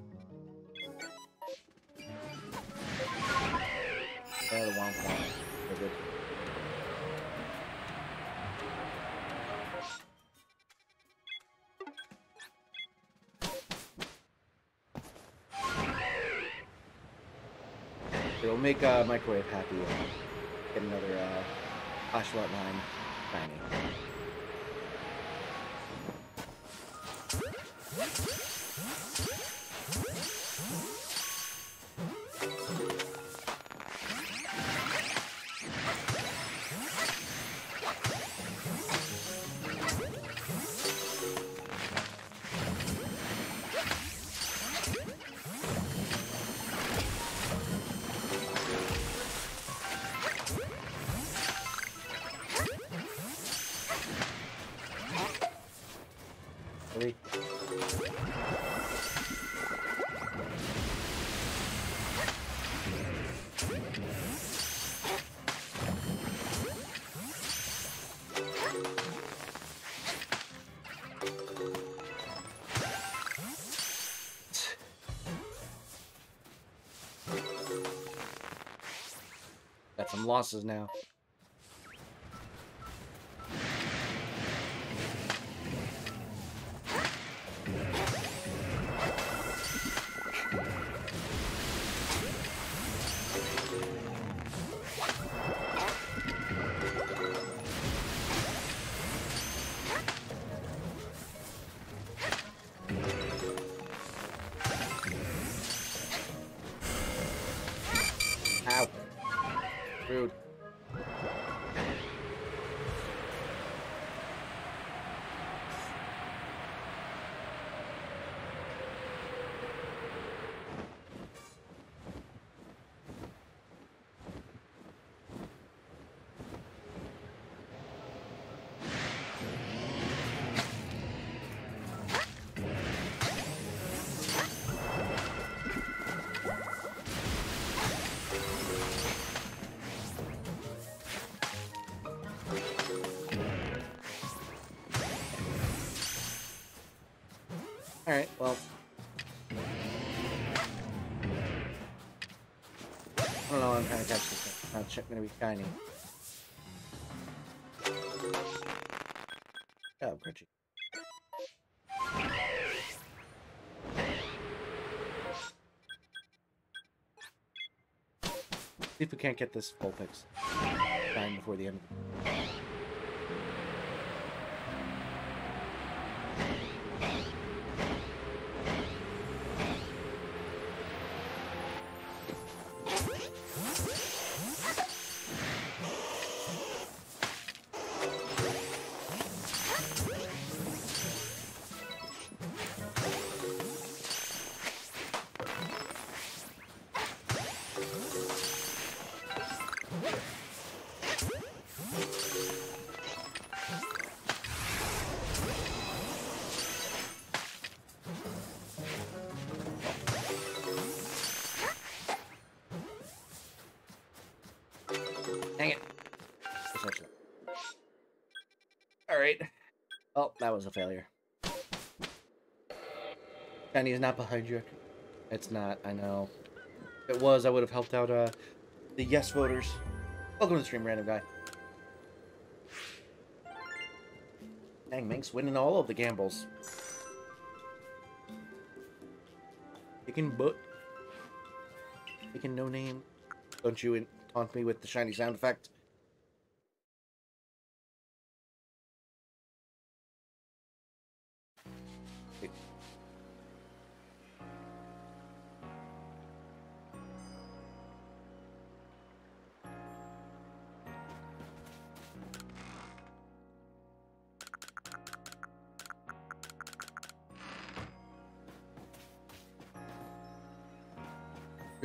A: Uh, the womp womp. It'll make uh, microwave happy. Get another uh, Oshawott 9 shiny. Losses now. It's gonna be shiny. Oh, Crunchy. See if we can't get this Vulpix shine before the end. Oh, that was a failure. Is not behind you. It's not, I know. If it was, I would have helped out uh, the yes voters. Welcome to the stream, random guy. Dang, Minx winning all of the gambles. Picking butt. Picking no name. Don't you taunt me with the shiny sound effect.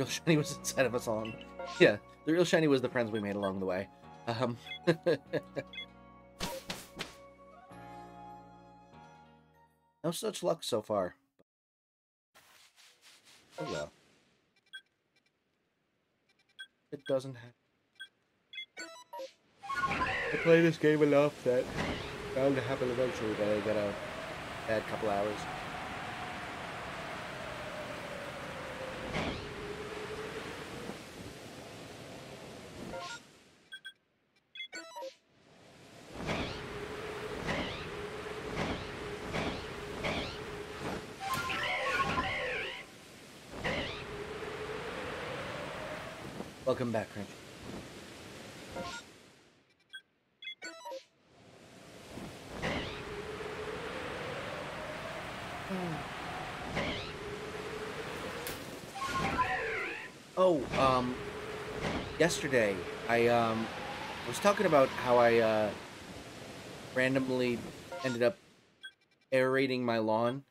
A: Real shiny was inside of us on. Yeah, the real shiny was the friends we made along the way. Um, no such luck so far. Oh well. It doesn't happen. I play this game enough that Bound to happen eventually, but I got a bad couple hours. Welcome back, Crunch. Oh, um, yesterday I um was talking about how I uh randomly ended up aerating my lawn.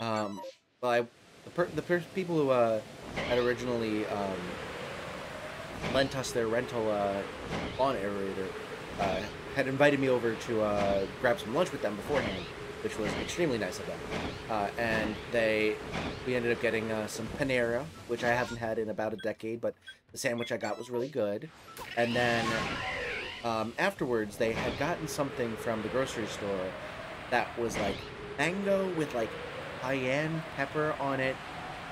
A: Um, well, I the per the per people who uh had originally um lent us their rental uh, lawn aerator uh, had invited me over to uh, grab some lunch with them beforehand, which was extremely nice of them. Uh, and they, we ended up getting uh, some Panera, which I haven't had in about a decade, but the sandwich I got was really good. And then um, afterwards, they had gotten something from the grocery store that was like mango with like cayenne pepper on it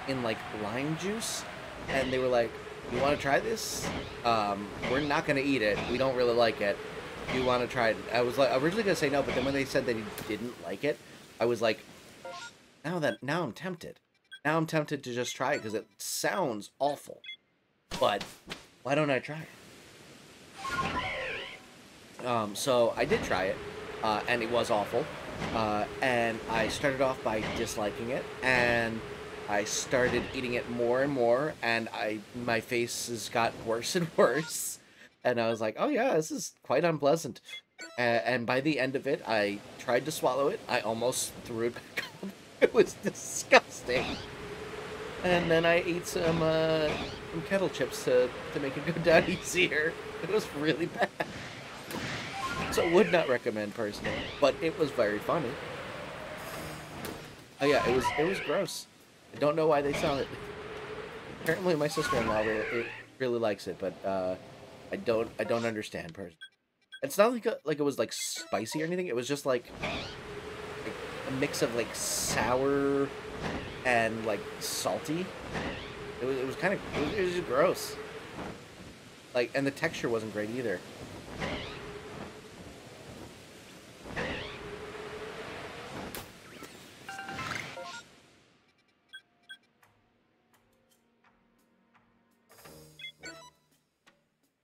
A: in like lime juice, and they were like, "You want to try this? Um, we're not gonna eat it. We don't really like it. You want to try it?" I was like, originally gonna say no, but then when they said that he didn't like it, I was like, "Now that now I'm tempted. Now I'm tempted to just try it because it sounds awful, but why don't I try it?" Um, so I did try it, uh, and it was awful. Uh, and I started off by disliking it, and I started eating it more and more, and I my faces got worse and worse, and I was like, "Oh yeah, this is quite unpleasant." Uh, and by the end of it, I tried to swallow it. I almost threw it back up. It was disgusting. And then I ate some uh, some kettle chips to to make it go down easier. It was really bad. So would not recommend personally, but it was very funny. Oh yeah, it was it was gross. I don't know why they sell it. Apparently, my sister-in-law really, really likes it, but uh, I don't I don't understand. It's not like a, like it was like spicy or anything. It was just like, like a mix of like sour and like salty. It was it was kind of it was, it was just gross. Like and the texture wasn't great either.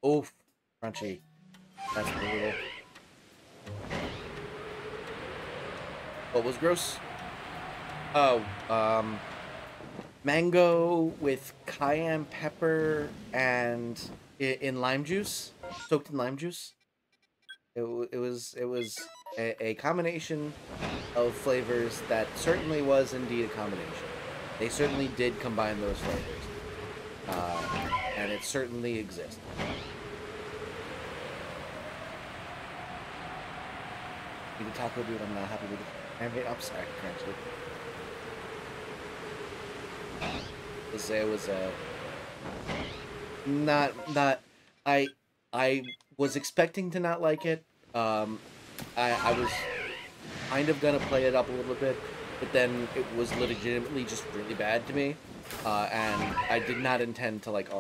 A: Oof, crunchy. That's brutal. What was gross? Oh, um, mango with cayenne pepper and in lime juice, soaked in lime juice. It, it was it was a, a combination of flavors that certainly was indeed a combination. They certainly did combine those flavors, uh, and it certainly exists. Eat a taco, dude. I'm not happy with it. I mean, Crunchy. To say it was uh, not not. I I was expecting to not like it. Um, I I was kind of gonna play it up a little bit, but then it was legitimately just really bad to me, uh, and I did not intend to like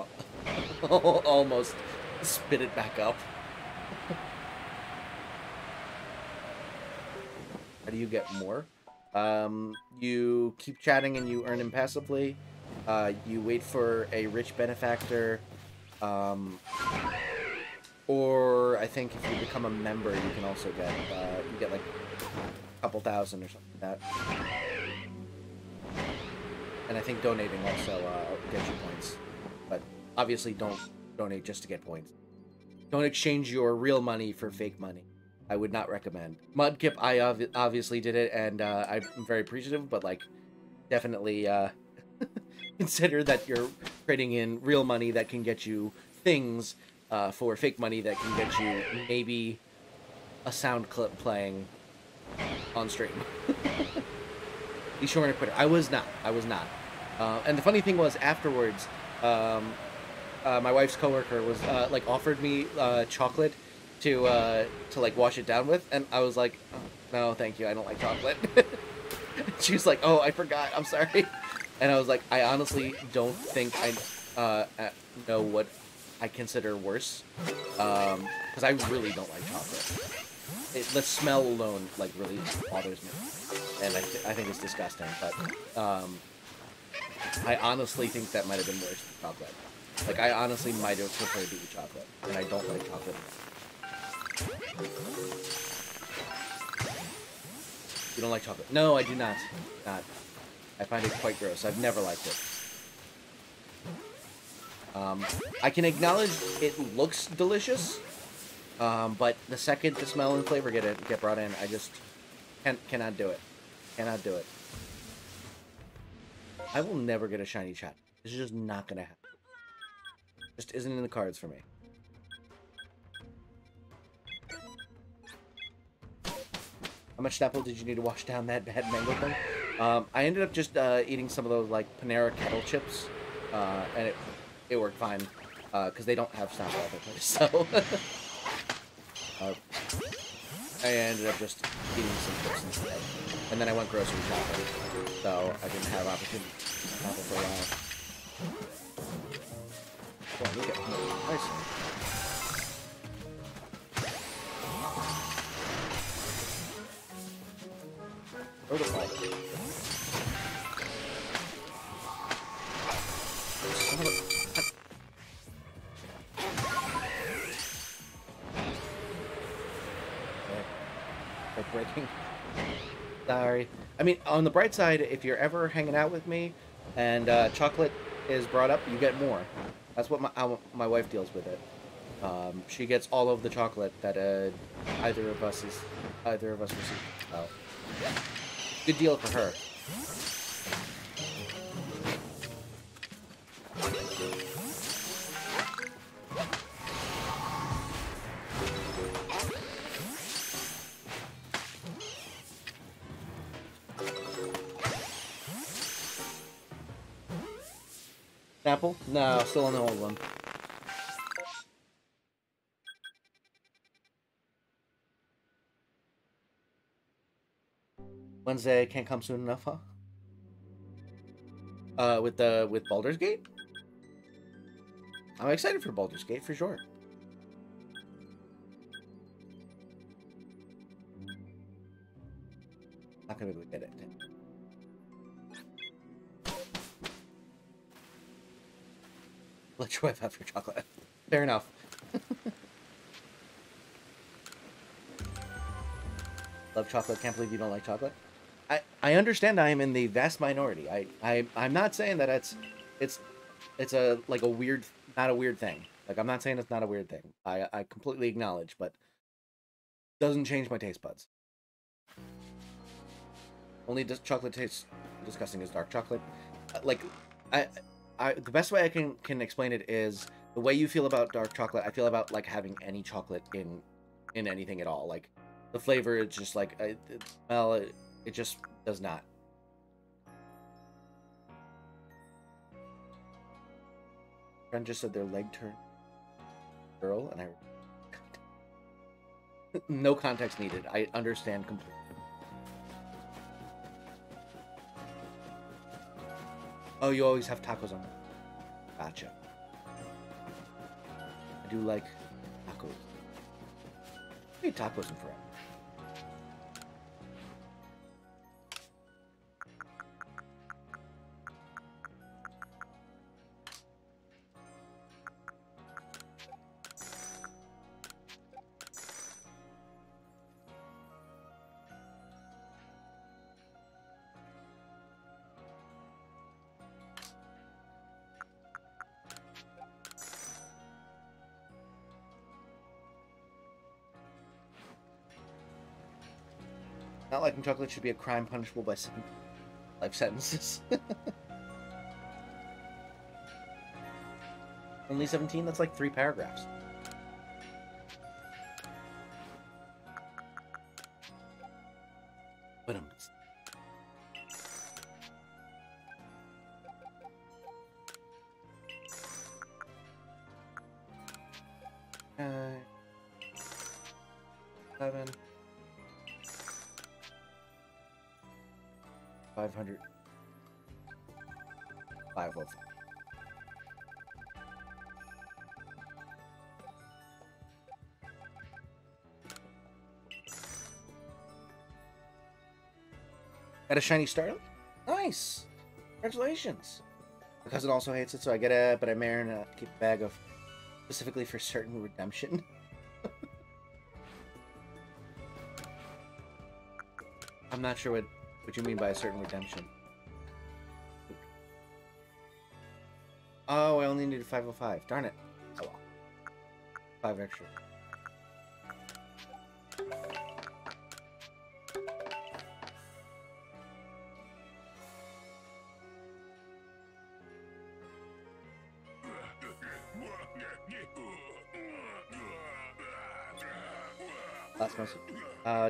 A: almost spit it back up. How do you get more? Um, you keep chatting and you earn impassively. Uh, you wait for a rich benefactor. Um, or I think if you become a member, you can also get uh, you get like a couple thousand or something like that. And I think donating also uh, gets you points. Obviously, don't donate just to get points. Don't exchange your real money for fake money. I would not recommend. Mudkip, I obvi- obviously did it, and uh, I'm very appreciative, but like, definitely uh, consider that you're trading in real money that can get you things uh, for fake money that can get you maybe a sound clip playing on stream. Be sure to quit it. I was not. I was not. Uh, and the funny thing was, afterwards, um, uh, my wife's coworker was uh, like offered me uh, chocolate to uh, to like wash it down with, and I was like, oh, no, thank you, I don't like chocolate. she was like, oh, I forgot, I'm sorry, and I was like, I honestly don't think I uh, know what I consider worse, because um, I really don't like chocolate. It, the smell alone like really bothers me, and I, th I think it's disgusting. But um, I honestly think that might have been worse than chocolate. Like I honestly might have preferred to eat chocolate, and I don't like chocolate. You don't like chocolate? No, I do not. Not. I find it quite gross. I've never liked it. Um, I can acknowledge it looks delicious, um, but the second the smell and flavor get get brought in, I just can cannot do it. Cannot do it. I will never get a shiny chat. It's just not gonna happen. Just isn't in the cards for me. How much apple did you need to wash down that bad mango thing? Um, I ended up just uh, eating some of those like Panera kettle chips, uh, and it it worked fine because uh, they don't have snap other place. So uh, I ended up just eating some chips instead, and then I went grocery shopping, so I didn't have opportunity to for a while. Oh, of a... breaking. Sorry. I mean, on the bright side, if you're ever hanging out with me and uh, chocolate is brought up, you get more. That's what my how my wife deals with it. Um, she gets all of the chocolate that uh, either of us is either of us receive. Oh. Good deal for her. Apple? No, still on the old one. Wednesday can't come soon enough, huh? Uh, with the with Baldur's Gate. I'm excited for Baldur's Gate for sure. Not gonna be able to get it. Let your wife have your chocolate. Fair enough. Love chocolate. Can't believe you don't like chocolate. I, I understand I am in the vast minority. I, I I'm not saying that it's it's it's a like a weird not a weird thing. Like I'm not saying it's not a weird thing. I I completely acknowledge, but doesn't change my taste buds. Only does chocolate tastes disgusting as dark chocolate. Uh, like I I, the best way I can can explain it is the way you feel about dark chocolate. I feel about like having any chocolate in in anything at all. Like the flavor is just like it, it, well, it, it just does not. Friend just said their leg turned girl, and I no context needed. I understand completely. Oh, you always have tacos on. Gotcha. I do like tacos. I eat tacos in forever. Chocolate should be a crime punishable by life sentences. Only 17? That's like three paragraphs. Got a shiny Starly? Nice! Congratulations! My cousin also hates it, so I get it, but I may uh, keep a bag of specifically for certain redemption. I'm not sure what, what you mean by a certain redemption. Oh, I only needed 505. Darn it. Oh well. Five extra.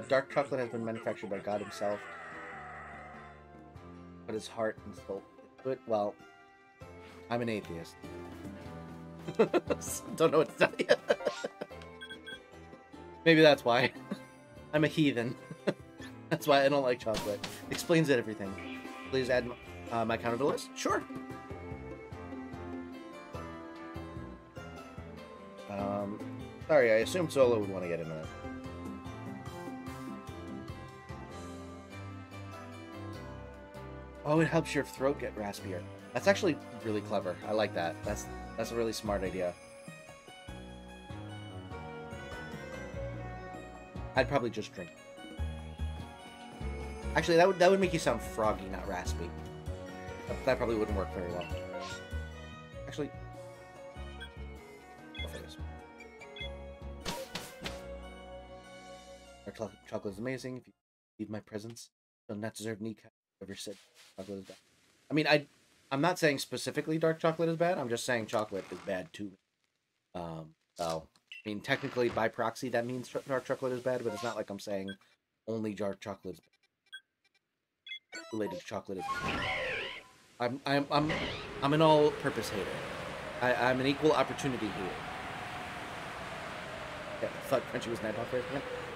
A: Dark chocolate has been manufactured by God himself. But his heart and soul but. Well, I'm an atheist. Don't know what to tell you. Maybe that's why. I'm a heathen. that's why I don't like chocolate. Explains it everything. Please add uh, my counter to the list. Sure. Um, sorry, I assumed Solo would want to get into that. Oh, it helps your throat get raspier. That's actually really clever. I like that. That's that's a really smart idea. I'd probably just drink. Actually, that would that would make you sound froggy, not raspy. That, that probably wouldn't work very well. Actually, oh, this. Our chocolate is amazing. If you leave my presence, you'll not deserve any ever said chocolate is bad. I mean, I I'm not saying specifically dark chocolate is bad. I'm just saying chocolate is bad too. Um, so I mean, technically by proxy that means dark chocolate is bad, but it's not like I'm saying only dark chocolate is bad. related to chocolate is. Bad. I'm I'm I'm I'm an all-purpose hater. I, I'm an equal opportunity hater. Yeah, I thought Crunchy was Night first.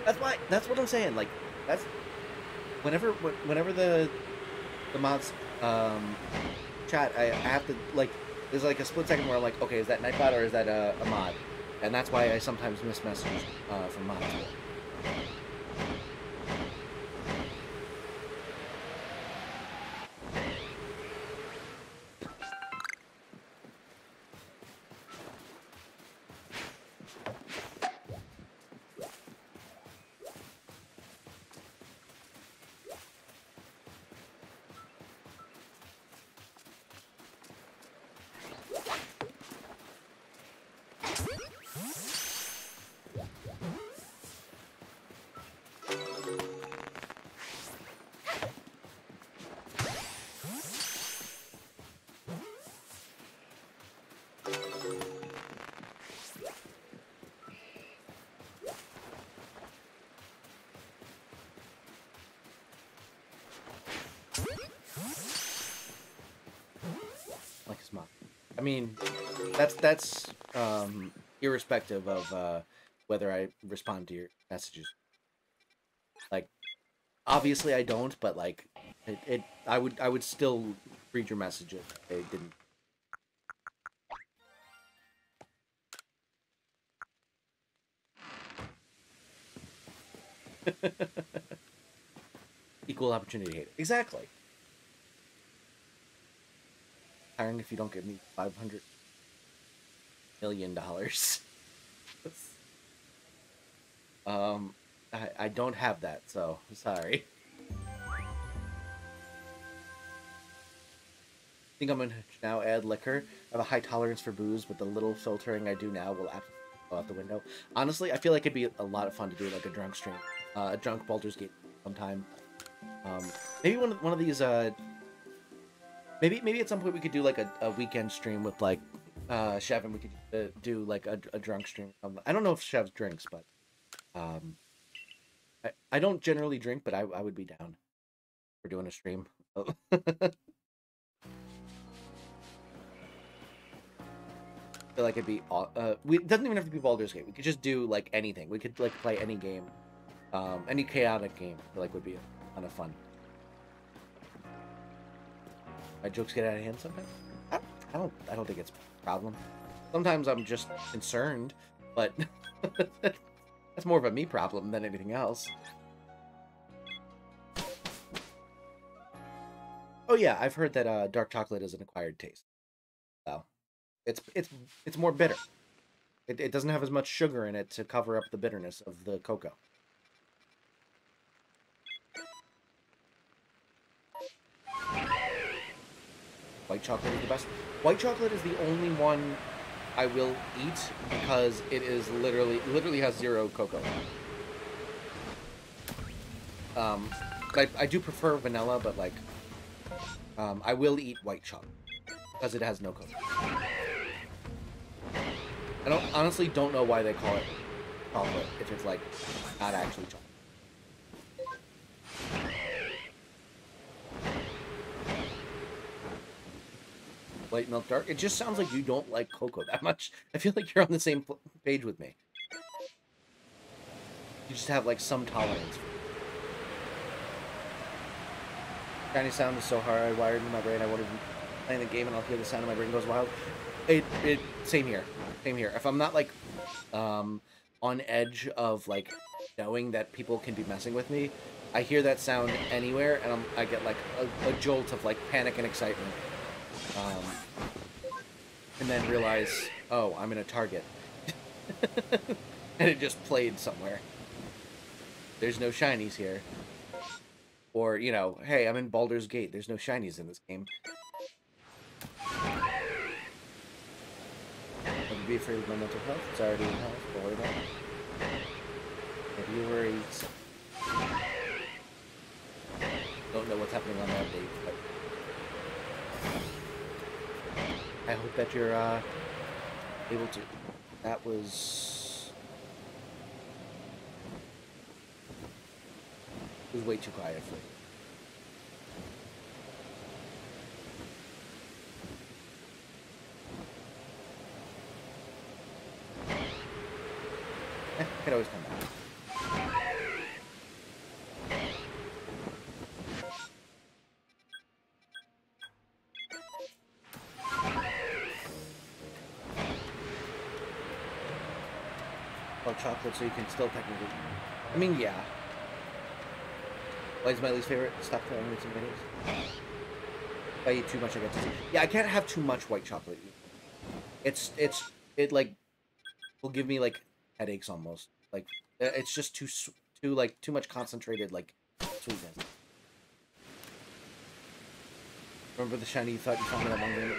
A: That's why. That's what I'm saying. Like that's whenever whenever the the mods um, chat, I, I, have to like there's like a split second where I'm like, okay, is that Nightbot or is that a, a mod? And that's why I sometimes miss messages uh, from mods. That's that's um, irrespective of uh, whether I respond to your messages. Like, obviously I don't, but like, it, it I would I would still read your messages. It didn't. Equal opportunity hate. Exactly tiring if you don't give me five hundred million dollars. um, I I don't have that, so sorry. I think I'm gonna now add liquor. I have a high tolerance for booze, but the little filtering I do now will go out the window. Honestly, I feel like it'd be a lot of fun to do like a drunk stream, uh, a drunk Baldur's Gate sometime. Um, maybe one of one of these uh, Maybe maybe at some point we could do like a, a weekend stream with like uh Chev and we could uh, do like a, a drunk stream. Um, I don't know if Chev drinks, but um I, I don't generally drink, but I, I would be down for doing a stream. I feel like it'd be uh we it doesn't even have to be Baldur's Gate. We could just do like anything. We could like play any game Um, any chaotic game, I feel like would be a ton of fun. My jokes get out of hand sometimes. I, don't. I don't think it's a problem. Sometimes I'm just concerned, but that's more of a me problem than anything else. Oh yeah, I've heard that uh, dark chocolate is an acquired taste. So it's it's it's more bitter. It, it doesn't have as much sugar in it to cover up the bitterness of the cocoa. White chocolate is the best. White chocolate is the only one I will eat because it is literally literally has zero cocoa. Um, I, I do prefer vanilla, but like, um, I will eat white chocolate because it has no cocoa. I don't honestly don't know why they call it chocolate if it's like not actually chocolate. Light milk dark. It just sounds like you don't like cocoa that much. I feel like you're on the same page with me. You just have like some tolerance. Shiny sound is so hard. I wired in my brain. I won't even playing the game and I'll hear the sound and my brain goes wild. It, it, same here. Same here. If I'm not like, um, on edge of like knowing that people can be messing with me, I hear that sound anywhere and I'm, I get like a, a jolt of like panic and excitement. Um, and then realize, oh, I'm in a target. and it just played somewhere. There's no shinies here. Or, you know, hey, I'm in Baldur's Gate. There's no shinies in this game. Don't be afraid of my mental health. It's already in health. Don't worry about it. You worries. Don't know what's happening on that date, but... I hope that you're uh, able to. That was. It was way too quiet for you. Eh, could always come back. Chocolate, so you can still technically. I mean, yeah. Why is my least favorite? Stop telling me some videos. If I eat too much, I get. Yeah, I can't have too much white chocolate. It's it's it like will give me like headaches almost. Like it's just too too like too much concentrated like sweetness. Remember the shiny you thought you found one game?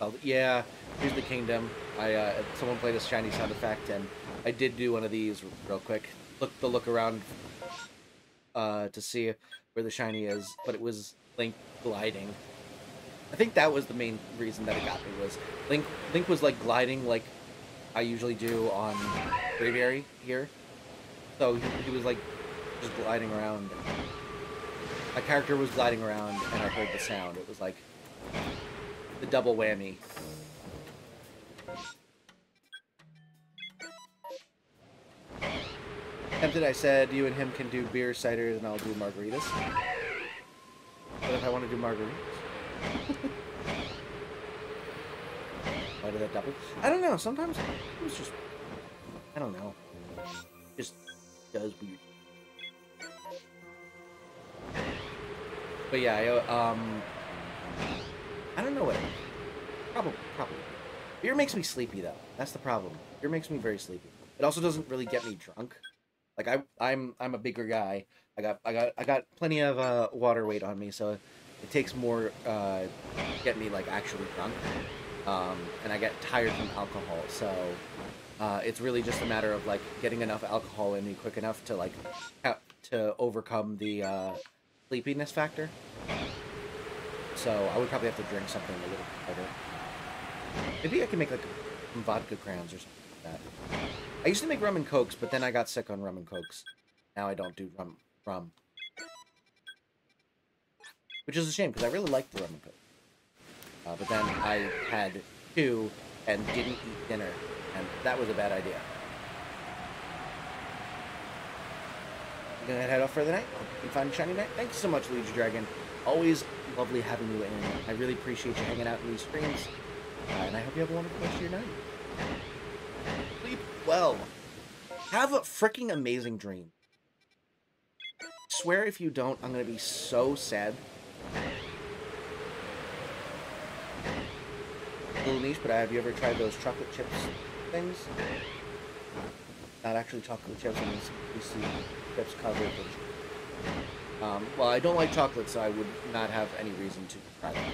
A: Oh, yeah, here's the kingdom. I uh, someone played a shiny sound effect, and I did do one of these real quick. Look the look around uh, to see where the shiny is, but it was Link gliding. I think that was the main reason that it got me was Link. Link was like gliding like I usually do on Braviary here, so he, he was like just gliding around. My character was gliding around, and I heard the sound. It was like the double whammy. Tempted, I said you and him can do beer, cider, and I'll do margaritas. What if I want to do margaritas? Why did that double? I don't know. Sometimes it's just... I don't know. Just does weird. But yeah, I, um... I don't know what. Probably, probably. Beer makes me sleepy though. That's the problem. Beer makes me very sleepy. It also doesn't really get me drunk. Like I, I'm, I'm a bigger guy. I got, I got, I got plenty of uh, water weight on me, so it takes more uh, get me like actually drunk. Um, and I get tired from alcohol, so uh, it's really just a matter of like getting enough alcohol in me quick enough to like to overcome the uh, sleepiness factor. So I would probably have to drink something a little harder. Maybe I can make like some vodka crans or something like that. I used to make rum and cokes, but then I got sick on rum and cokes. Now I don't do rum. rum. Which is a shame, because I really liked the rum and coke. Uh, but then I had two and didn't eat dinner, and that was a bad idea. You gonna head off for the night. You find a shiny night. Thank you so much, Luigi Dragon. Always lovely having you in. I really appreciate you hanging out in these streams. Uh, and I hope you have a wonderful rest of your night. Well. Have a freaking amazing dream. Swear if you don't, I'm gonna be so sad. Little niche, but have you ever tried those chocolate chips things? Not actually chocolate chips, I you see chips covered with. Um, well, I don't like chocolate, so I would not have any reason to try that.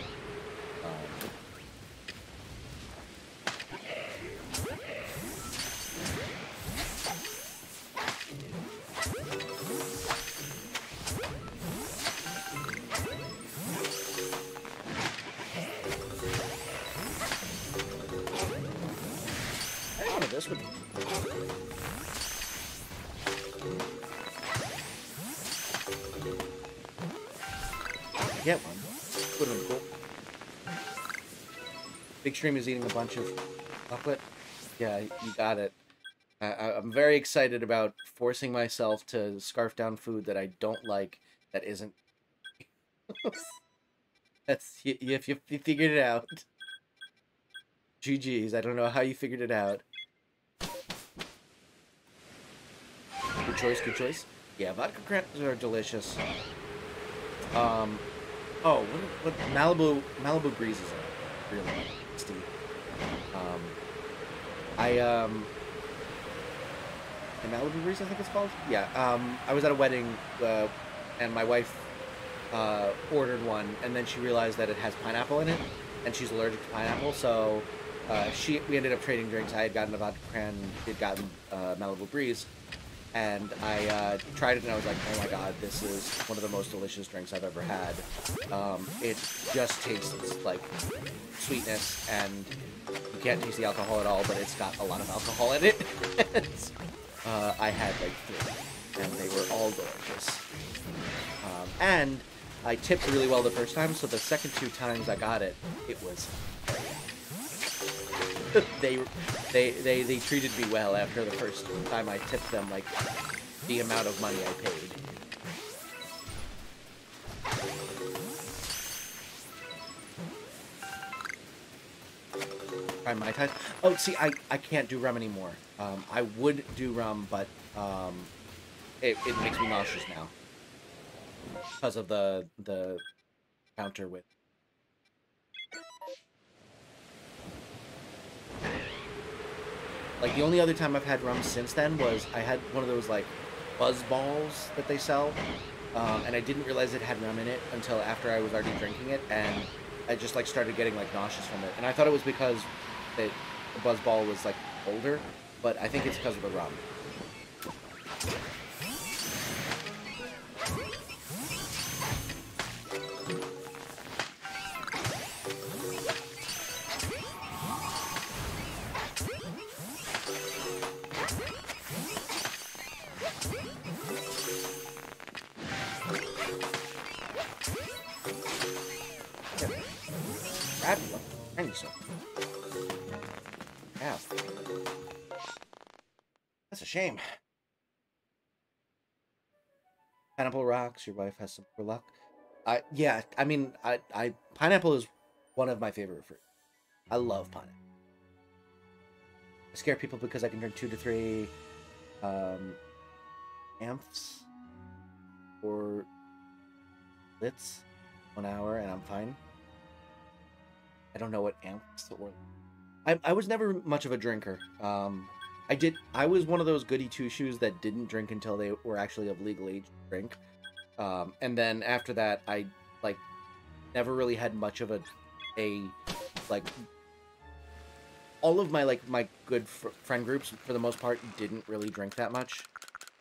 A: Um, Big Stream is eating a bunch of chocolate. Yeah, you got it. I, I'm very excited about forcing myself to scarf down food that I don't like that isn't. That's you, you, you, you figured it out. GG's. I don't know how you figured it out. Good choice. Good choice. Yeah, vodka crackers are delicious. Um, oh, what, what Malibu Malibu breezes are really. Um, I um, the Malibu breeze, I think it's called. Yeah. Um, I was at a wedding, uh, and my wife uh, ordered one, and then she realized that it has pineapple in it, and she's allergic to pineapple, so uh, she we ended up trading drinks. I had gotten a vodka cran, she had gotten uh, Malibu breeze, and I uh, tried it, and I was like, oh my god, this is one of the most delicious drinks I've ever had. Um, it just tastes like sweetness, and you can't taste the alcohol at all, but it's got a lot of alcohol in it. uh, I had like three, and they were all delicious. Um, and I tipped really well the first time, so the second two times I got it, it was. they, they, they, they treated me well after the first time I tipped them, like the amount of money I paid. Tai. Oh, see, I, I can't do rum anymore. Um, I would do rum, but um, it, it makes me nauseous now because of the the counter with. Like the only other time I've had rum since then was I had one of those like buzz balls that they sell, um, and I didn't realize it had rum in it until after I was already drinking it, and I just like started getting like nauseous from it, and I thought it was because it, the buzz ball was like older, but I think it's because of the rum. Fabulous. Thank That's a shame. Pineapple rocks. Your wife has some poor luck. I yeah. I mean, I I pineapple is one of my favorite fruits. I love pineapple. I scare people because I can drink two to three um, amps or lits one hour, and I'm fine. I don't know what amps or. I I was never much of a drinker. Um, I did. I was one of those goody two shoes that didn't drink until they were actually of legal age to drink. Um, and then after that, I like never really had much of a a like all of my like my good fr- friend groups for the most part didn't really drink that much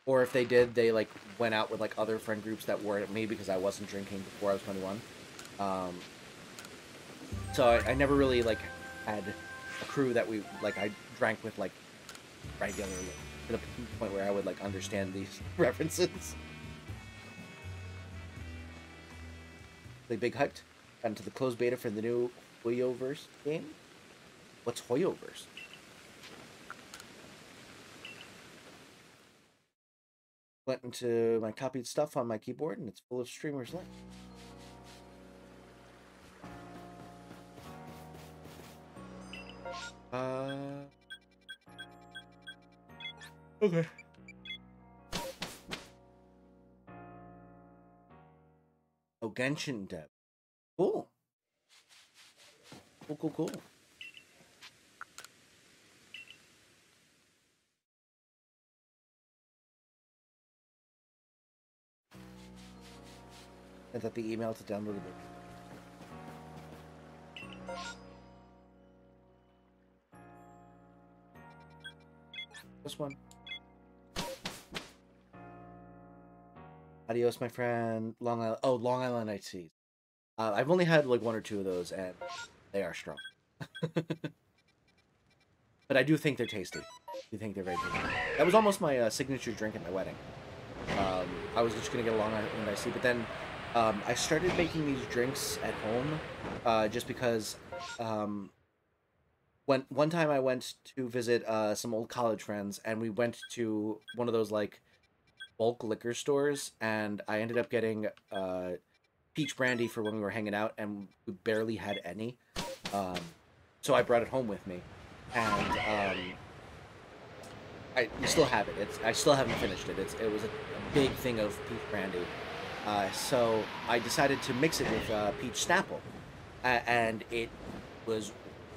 A: or if they did they like went out with like other friend groups that weren't me because i wasn't drinking before i was 21 um, so I, I never really like had crew that we like i drank with like regularly to the point where i would like understand these references. The big hyped got into the closed beta for the new Hoyoverse game? What's Hoyoverse? Went into my copied stuff on my keyboard, and it's full of streamers left. Uh. Okay. Oh, Genshin Dev. Cool. Cool, cool, cool. Sent out the email to download it. This one. Adios, my friend. Long Island. Oh, Long Island Iced Teas. Uh, I've only had like one or two of those, and they are strong. but I do think they're tasty. I do think they're very tasty. That was almost my uh, signature drink at my wedding. Um, I was just gonna get a Long Island Iced Tea, but then um, I started making these drinks at home, uh, just because um, when one time I went to visit uh, some old college friends, and we went to one of those like bulk liquor stores, and I ended up getting uh, peach brandy for when we were hanging out, and we barely had any. Um, so I brought it home with me, and um, I still have it. It's I still haven't finished it. It's it was a, a big thing of peach brandy. Uh, so I decided to mix it with uh, peach Snapple, and it was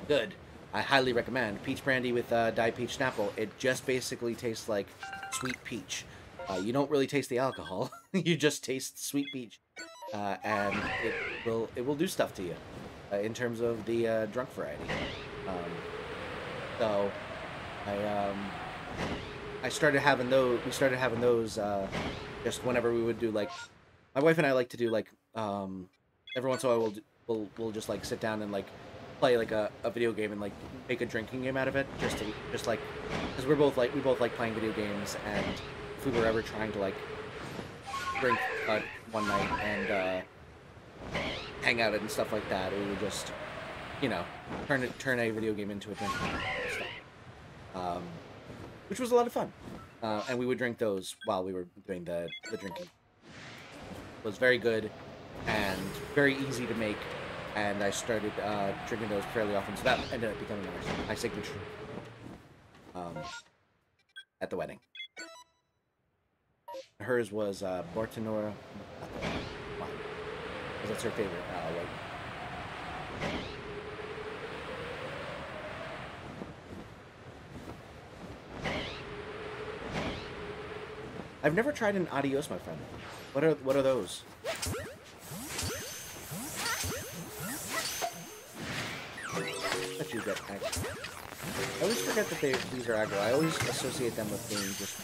A: good. I highly recommend peach brandy with uh, dyed peach Snapple. It just basically tastes like sweet peach. Uh, you don't really taste the alcohol; you just taste sweet peach, uh, and it will it will do stuff to you uh, in terms of the uh, drunk variety. Um, so I um, I started having those. We started having those uh, just whenever we would do like my wife and I like to do like um, every once in a while we'll do, we'll we'll just like sit down and like play like a, a video game and like make a drinking game out of it just to just like because we're both like we both like playing video games and if we were ever trying to like drink uh, one night and uh, hang out and stuff like that we would just you know turn it turn a video game into a drinking game. Um, which was a lot of fun uh, and we would drink those while we were doing the the drinking it was very good and very easy to make and I started uh, drinking those fairly often, so that ended up becoming my, signature um, at the wedding. Hers was uh, Bortonora, because that's her favorite uh. I've never tried an adios, my friend. What are what are those? I always forget that they these are aggro. I always associate them with being just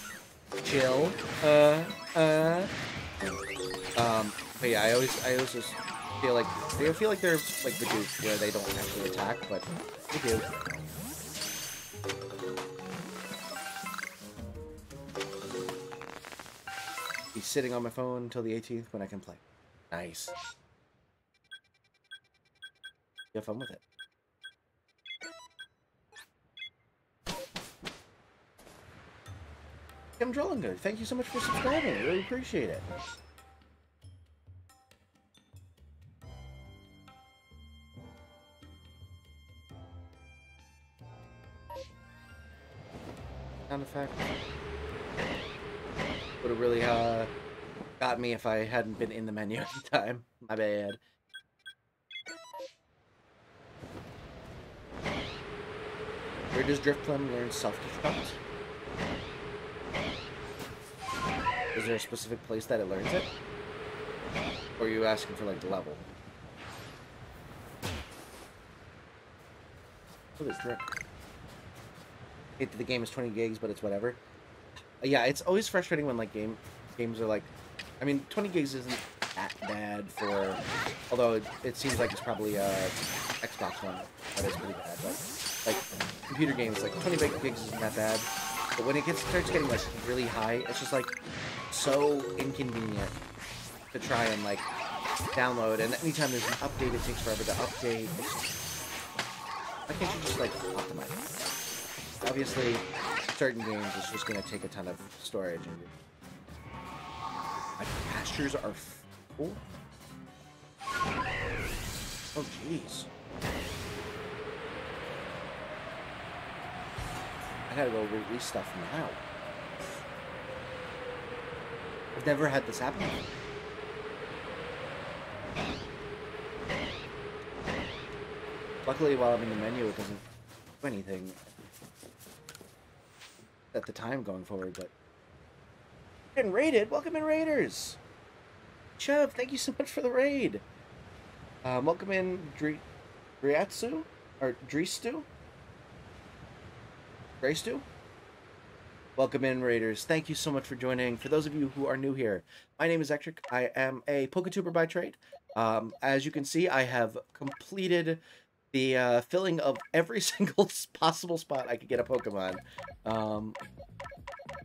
A: chill. Uh, uh. Um, but yeah, I always I always just feel like they feel like they're like the Duke, where they don't actually attack, but they do. Be sitting on my phone until the 18th when I can play. Nice. You have fun with it. Kim Good. thank you so much for subscribing. I really appreciate it. Sound effect. Would have really uh, got me if I hadn't been in the menu at the time. My bad. Where does Drifblim learn self-destruct? Is there a specific place that it learns it? Or are you asking for, like, the level? Look at Drip. Hate that the game is 20 gigs, but it's whatever. Uh, yeah, it's always frustrating when, like, game games are, like... I mean, 20 gigs isn't that bad for... Although it, it seems like it's probably a Xbox One that is pretty bad, but... Like, computer games, like, 20 gigs isn't that bad. But when it gets starts getting, like, really high, it's just, like, so inconvenient to try and like download and anytime there's an update it takes forever to update why can't you just like optimize obviously certain games is just to take a ton of storage and pastures are full. Oh, jeez. I gotta go release stuff now. I've never had this happen. Luckily, while I'm in the menu, it doesn't do anything at the time going forward, but... Getting raided? Welcome in, Raiders! Chev, thank you so much for the raid! Um, welcome in, Dri Driatsu? Or Dristu? Graystu? Welcome in, Raiders. Thank you so much for joining. For those of you who are new here, my name is Ectric. I am a Poketuber by trade. Um, as you can see, I have completed the uh, filling of every single possible spot I could get a Pokemon. Um,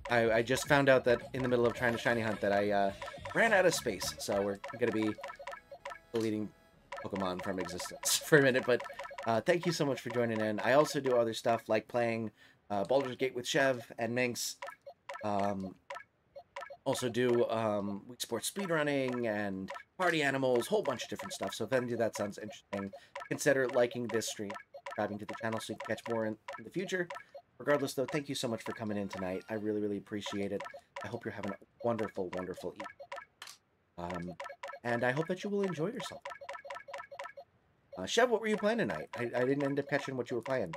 A: I, I, just found out that in the middle of trying to shiny hunt that I uh, ran out of space, so we're going to be deleting Pokemon from existence for a minute, but uh, thank you so much for joining in. I also do other stuff like playing uh, Baldur's Gate with Chev and Minx. Um, also do um, Wii Sports speedrunning and party animals, whole bunch of different stuff. So if any of that sounds interesting, consider liking this stream, subscribing to the channel so you can catch more in, in the future. Regardless, though, thank you so much for coming in tonight. I really, really appreciate it. I hope you're having a wonderful, wonderful evening. Um, and I hope that you will enjoy yourself. Uh, Chev, what were you playing tonight? I, I didn't end up catching what you were playing.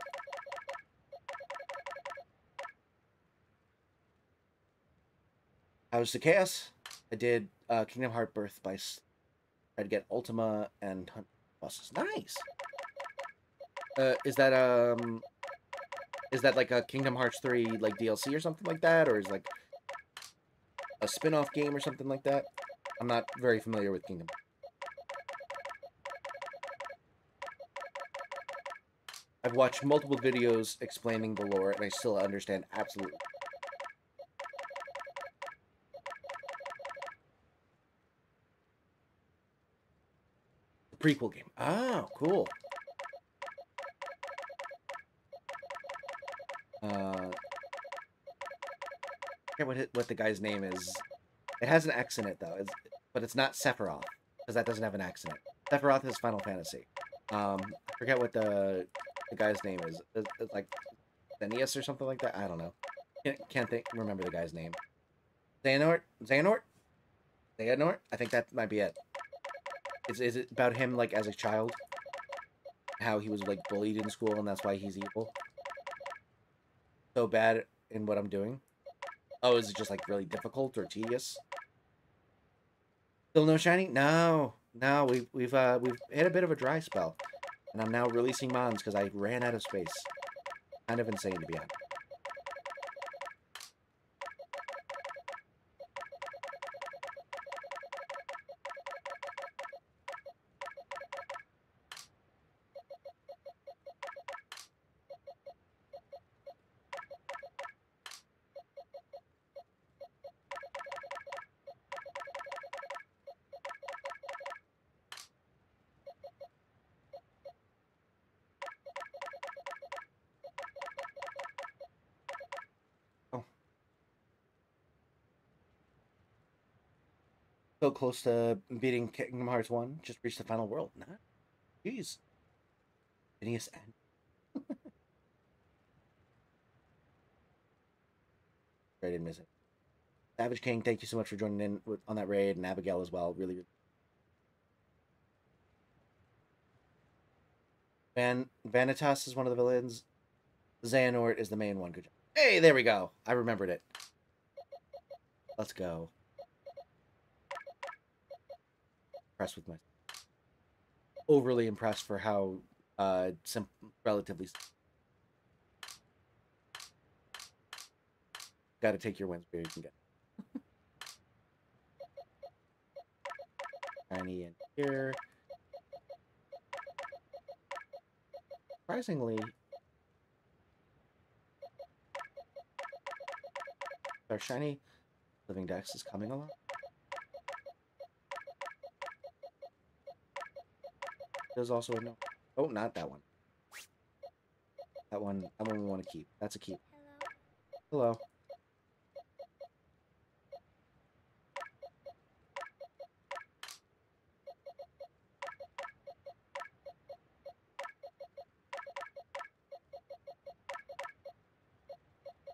A: How's the chaos? I did uh, Kingdom Heart Birth by to get Ultima and Hunt bosses. Nice. Uh, is that um, is that like a Kingdom Hearts three like DLC or something like that, or is like a spin-off game or something like that? I'm not very familiar with Kingdom. I've watched multiple videos explaining the lore, and I still understand absolutely prequel game. Oh, cool. Uh, I what what the guy's name is. It has an X in it though, it's, but it's not Sephiroth because that doesn't have an X in it. Sephiroth is Final Fantasy. Um, I forget what the the guy's name is. It's, it's like Zenius or something like that. I don't know. Can't, can't think remember the guy's name. Xehanort? Xehanort? Xehanort? I think that might be it. Is, is it about him, like, as a child? How he was, like, bullied in school, and that's why he's evil? So bad in what I'm doing? Oh, is it just, like, really difficult or tedious? Still no shiny? No. No, we've, we've, uh, we've had a bit of a dry spell. And I'm now releasing mons because I ran out of space. Kind of insane, to be honest. So close to beating Kingdom Hearts 1. Just reached the final world. Nah. Jeez. Phineas and. Miss it. Savage King, thank you so much for joining in with, on that raid, and Abigail as well. Really, really. Van Vanitas is one of the villains. Xehanort is the main one. Good job. Hey, there we go. I remembered it. Let's go. Impressed with my overly impressed for how uh sim relatively got to take your wins where you can get tiny in here? Surprisingly our shiny living dex is coming along There's also no. Oh, not that one. That one. That one we want to keep. That's a keep. Hello. Hello.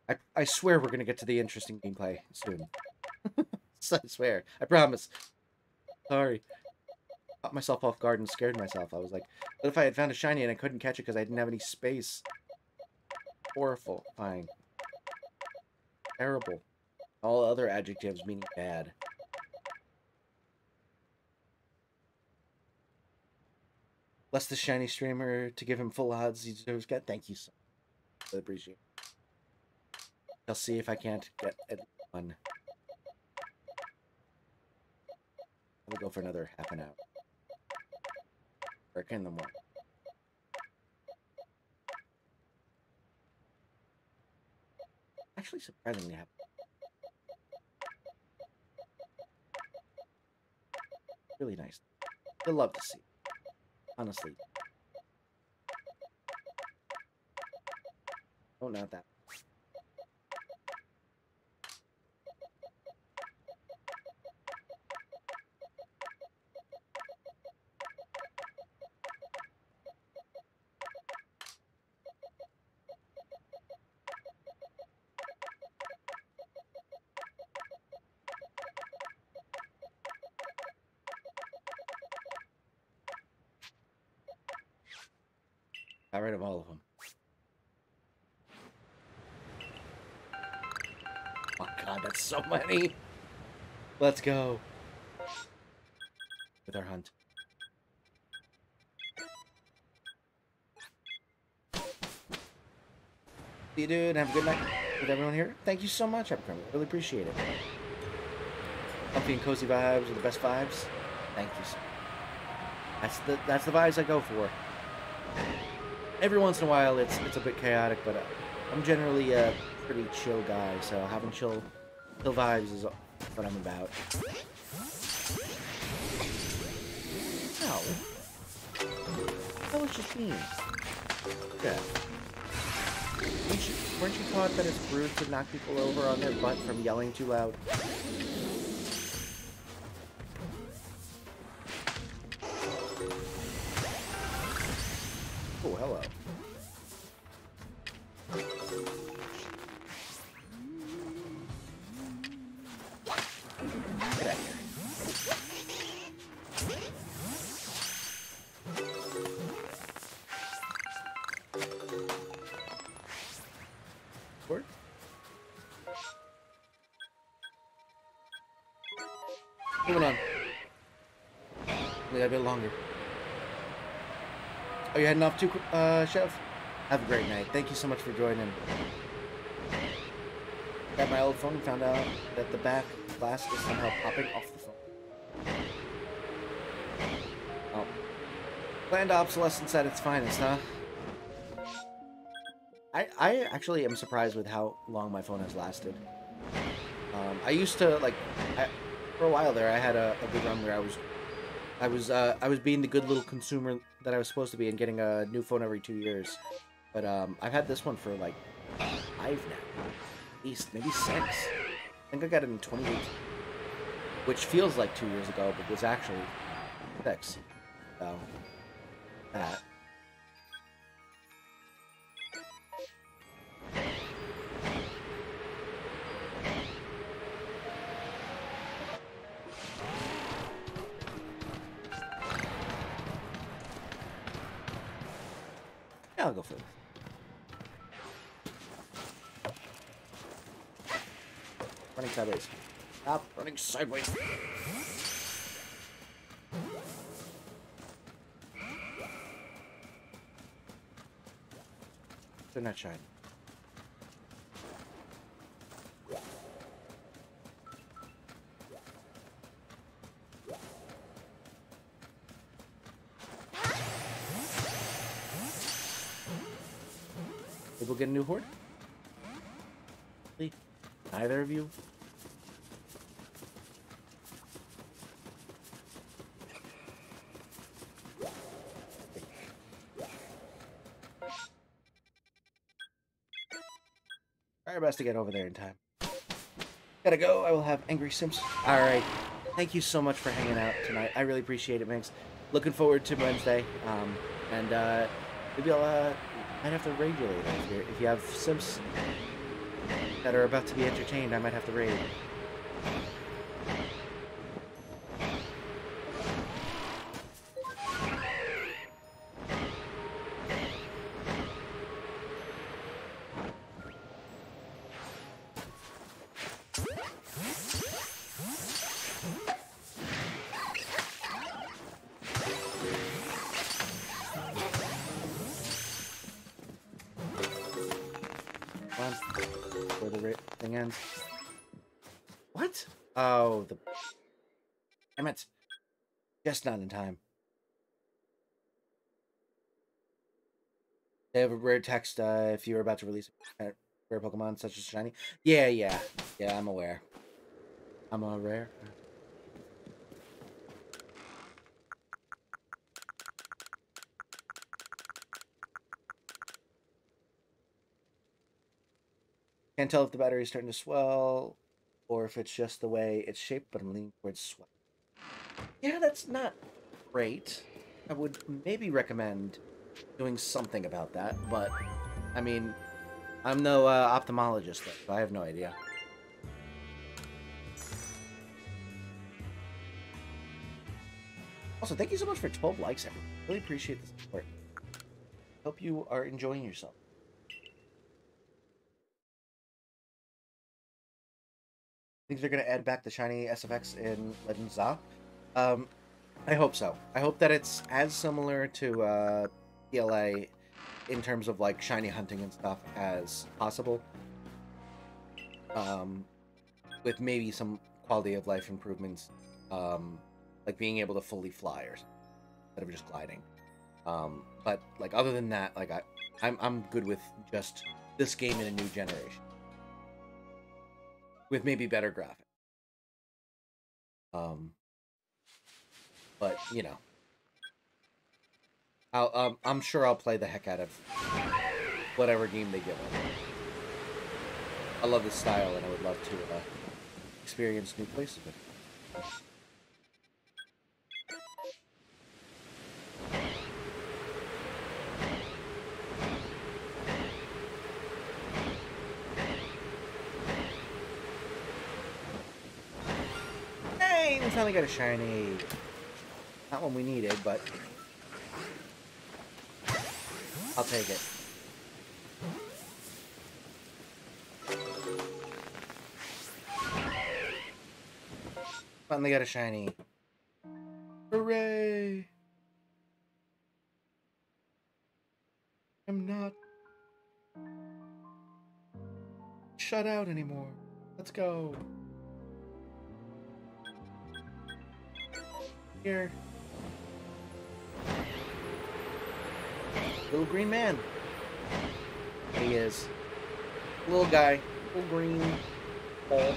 A: I, I swear we're going to get to the interesting gameplay soon. I swear. I promise. Sorry. Caught myself off guard and scared myself. I was like, what if I had found a shiny and I couldn't catch it because I didn't have any space? Horrible. Fine. Terrible. All other adjectives meaning bad. Bless the shiny streamer to give him full odds he deserves. Get thank you so much. I appreciate it. I'll see if I can't get at one. We'll go for another half an hour. Work in the morning. Actually, surprisingly happy. Really nice. You'll love to see. Honestly. Oh, not that. Got rid of all of them. Oh god, many. Let's go. With our hunt. See you, dude. Have a good night with everyone here. Thank you so much, Abercrombie. Really appreciate it. Comfy and cozy vibes are the best vibes. Thank you. So that's the that's the vibes I go for every once in a while it's it's a bit chaotic, but uh, I'm generally a pretty chill guy, so having chill chill vibes is what I'm about. Ow. That was just mean. Yeah. Weren't you, weren't you taught that it's rude to knock people over on their butt from yelling too loud? Heading off too, uh, Chef? Have a great night. Thank you so much for joining. Got my old phone found out that the back glass is somehow popping off the phone. Oh. Planned obsolescence at its finest, huh? I, I actually am surprised with how long my phone has lasted. Um, I used to, like, I, for a while there, I had a, a good run where I was I was uh, I was being the good little consumer that I was supposed to be and getting a new phone every two years. But um, I've had this one for like five now, at least maybe six. I think I got it in 2018, which feels like two years ago, but was actually six. So that. Running sideways. They're not shiny. Maybe get a new horde? Neither of you? Try our best to get over there in time. Gotta go. I will have angry sims. All right. Thank you so much for hanging out tonight. I really appreciate it, Minx. Looking forward to Wednesday. Um, and uh, maybe I'll uh, i might have to you're, if you have sims. that are about to be entertained, I might have to raid. Just not in time. They have a rare text uh, if you're about to release a rare Pokemon such as Shiny. Yeah, yeah. Yeah, I'm aware. I'm a rare. Can't tell if the battery is starting to swell or if it's just the way it's shaped, but I'm leaning towards swell. Yeah, that's not great. I would maybe recommend doing something about that, but I mean, I'm no uh, ophthalmologist, so I have no idea. Also, thank you so much for 12 likes, everyone. Really appreciate the support. Hope you are enjoying yourself. think they're going to add back the shiny SFX in Legend Z-A. Um, I hope so. I hope that it's as similar to uh, PLA in terms of like shiny hunting and stuff as possible. Um, with maybe some quality of life improvements, um, like being able to fully fly or instead of just gliding. Um, but like other than that, like I, I'm I'm good with just this game in a new generation with maybe better graphics. Um, but you know, I'll, um, I'm sure I'll play the heck out of whatever game they give us. I love this style, and I would love to uh, experience new places with it. Hey, we finally got a shiny. Not one we needed, but I'll take it. Finally got a shiny. Hooray! I'm not shut out anymore. Let's go. Here. Little green man. He is. Little guy. Little green ball.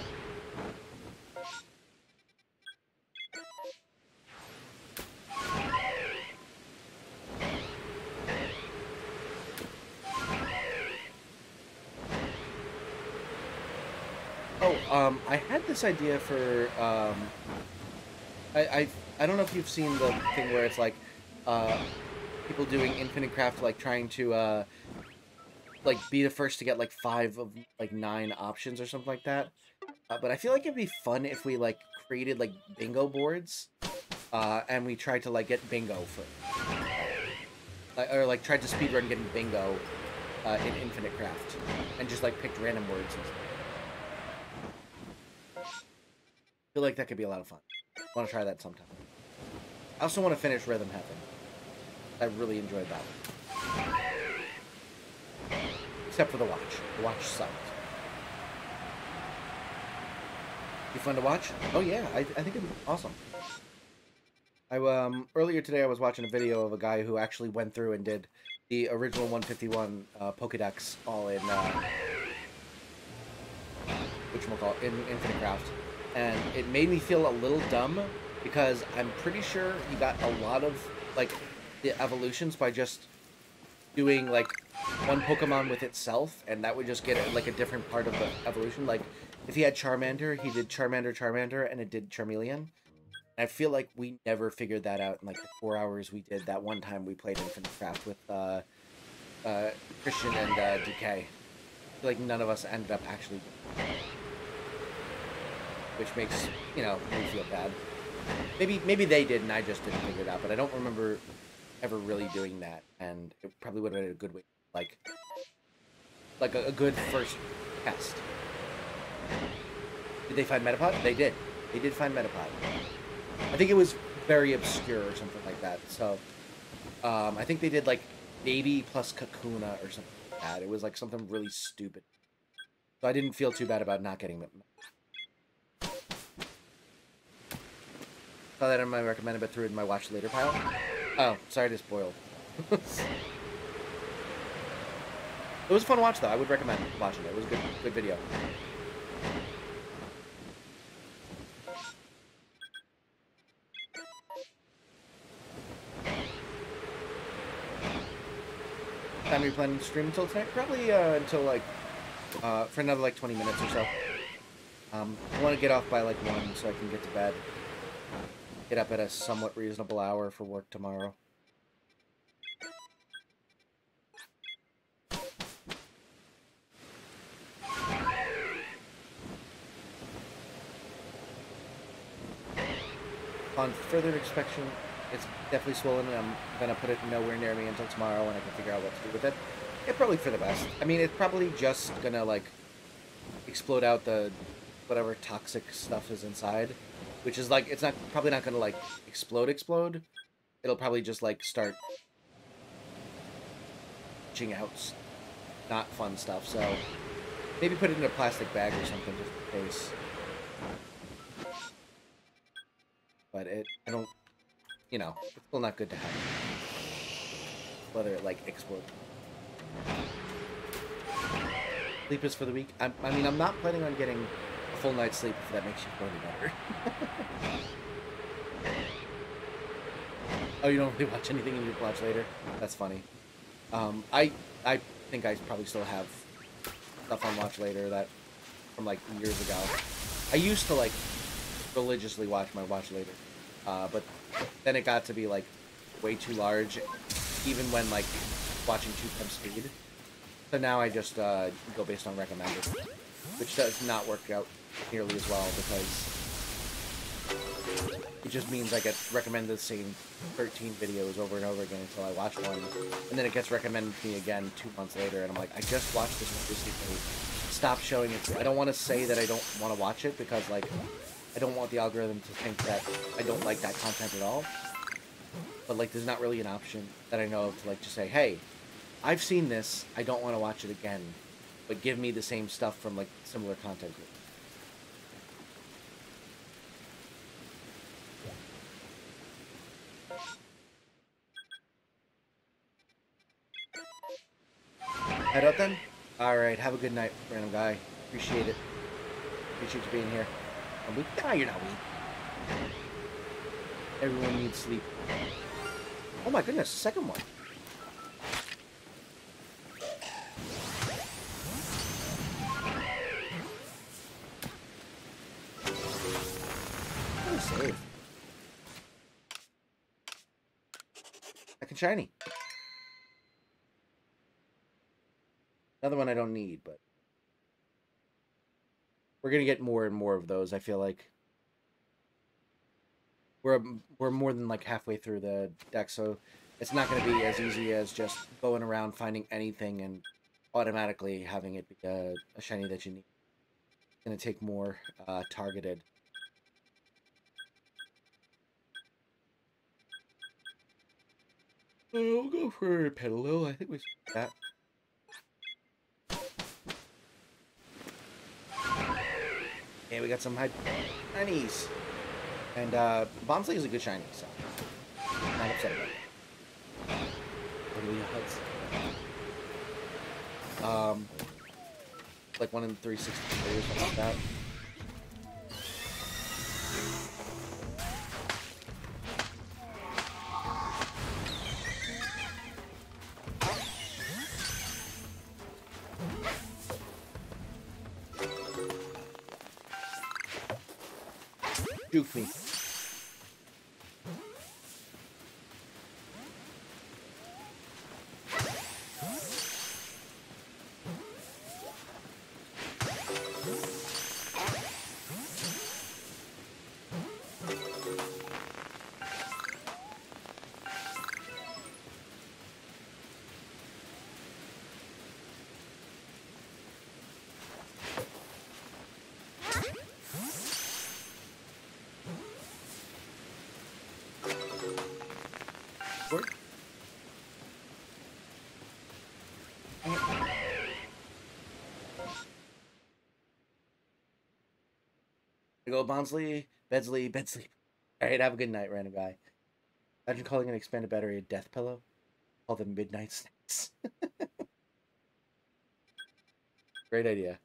A: Oh, um, I had this idea for, um, I, I, I don't know if you've seen the thing where it's like, uh, people doing Infinite Craft, like trying to, uh, like be the first to get like five of like nine options or something like that. Uh, but I feel like it'd be fun if we like created like bingo boards, uh, and we tried to like get bingo for, like, or like tried to speedrun getting bingo, uh, in Infinite Craft, and just like picked random words and stuff. feel like that could be a lot of fun. I want to try that sometime. I also want to finish Rhythm Heaven. I really enjoyed that one. Except for the watch. The watch sucked. You fun to watch? Oh yeah, I, I think be awesome. I um earlier today I was watching a video of a guy who actually went through and did the original 151 uh, Pokedex all in uh, which we'll call in Infinite Craft and it made me feel a little dumb because I'm pretty sure he got a lot of like the evolutions by just doing like one Pokemon with itself, and that would just get like a different part of the evolution. Like if he had Charmander, he did Charmander, Charmander, and it did Charmeleon. I feel like we never figured that out in like the four hours we did that one time we played Infinite Craft with uh, uh, Christian and uh, DK. like none of us ended up actually, which makes you know me feel bad. Maybe maybe they did and I just didn't figure it out, but I don't remember ever really doing that, and it probably would have been a good way, like like a, a good first test. Did they find Metapod? They did. They did find Metapod. I think it was very obscure or something like that. So um, I think they did like baby plus Kakuna or something like that. It was like something really stupid. So I didn't feel too bad about not getting them. Saw that in my recommended, but threw it in my watch later pile. Oh, sorry to spoil. it was a fun watch though. I would recommend watching it. It was a good, good video. Time you planning to stream until tonight? Probably uh, until like uh, for another like 20 minutes or so. Um, I want to get off by like one so I can get to bed. Get up at a somewhat reasonable hour for work tomorrow. On further inspection, it's definitely swollen, and I'm gonna put it nowhere near me until tomorrow when I can figure out what to do with it. It probably for the best. I mean, it's probably just gonna like explode out the whatever toxic stuff is inside, which is like it's not probably not gonna like explode explode. It'll probably just like start ching out not fun stuff. So maybe put it in a plastic bag or something just in case. But it, I don't you know, it's still not good to have. Whether it, like, explodes. Sleep is for the weak. I'm, I mean, I'm not planning on getting full night's sleep if that makes you feel any better. oh, you don't really watch anything and you watch later? That's funny. Um, I, I think I probably still have stuff on Watch Later that from, like, years ago. I used to, like, religiously watch my Watch Later. Uh, but then it got to be like way too large, even when like watching two times speed. So now I just uh, go based on recommended, which does not work out nearly as well because it just means I get recommended the same 13 videos over and over again until I watch one, and then it gets recommended to me again two months later, and I'm like, I just watched this one recently. Stop showing it. I don't want to say that I don't want to watch it because like I don't want the algorithm to think that I don't like that content at all. But like, there's not really an option that I know of to like just say, hey, I've seen this. I don't want to watch it again, but give me the same stuff from like similar content group. Head out then? Alright, have a good night, random guy. Appreciate it. Appreciate you being here. I'm weak. Nah, you're not weak. Everyone needs sleep. Oh my goodness, second one. What a save. Second shiny. Another one I don't need, but we're gonna get more and more of those. I feel like we're we're more than like halfway through the deck, so it's not gonna be as easy as just going around finding anything and automatically having it be a, a shiny that you need. It's gonna take more uh, targeted. We'll go for Petilil. I think we should that. And we got some high shinies. And uh, Bonsly is a good shiny, so not upset about it. Um, like one in 363 or something like that. Go Bonsly, Bedsley, Bedsley. All right, have a good night, random guy. Imagine calling an expanded battery a death pillow. Call them midnight snacks. Great idea.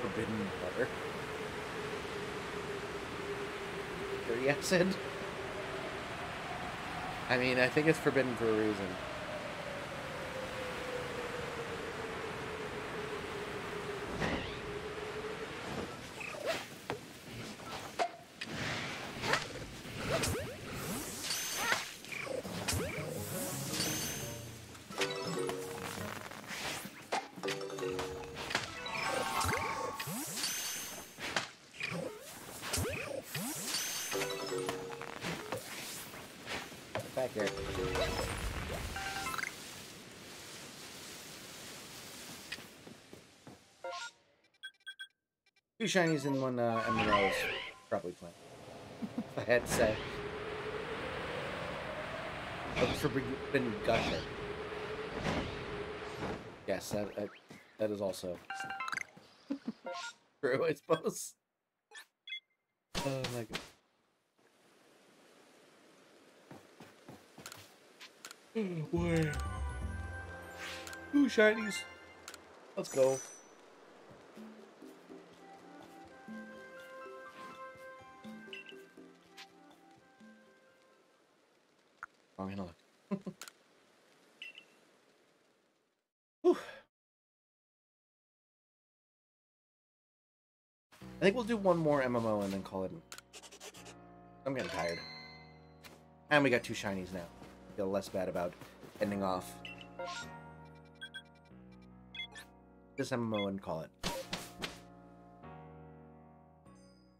A: Forbidden butter. Dirty acid. I mean, I think it's forbidden for a reason. Two shinies and one uh, emerald is probably plenty. I had to say. Look for Forbidden Gusher. Yes, that, that, that is also true, I suppose. Oh my god. Oh boy. Shinies. Let's go. Wrong. Whew. I think we'll do one more MMO and then call it. I'm getting tired. And we got two shinies now. Feel less bad about ending off this MMO and call it.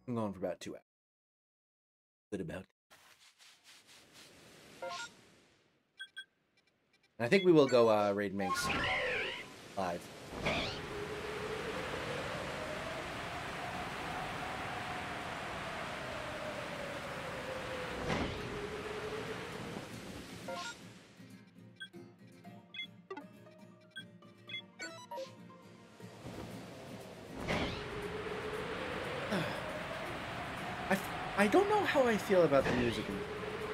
A: I'm going for about two hours. Good about. And I think we will go uh, raid Minx live. I, I don't know how I feel about the music.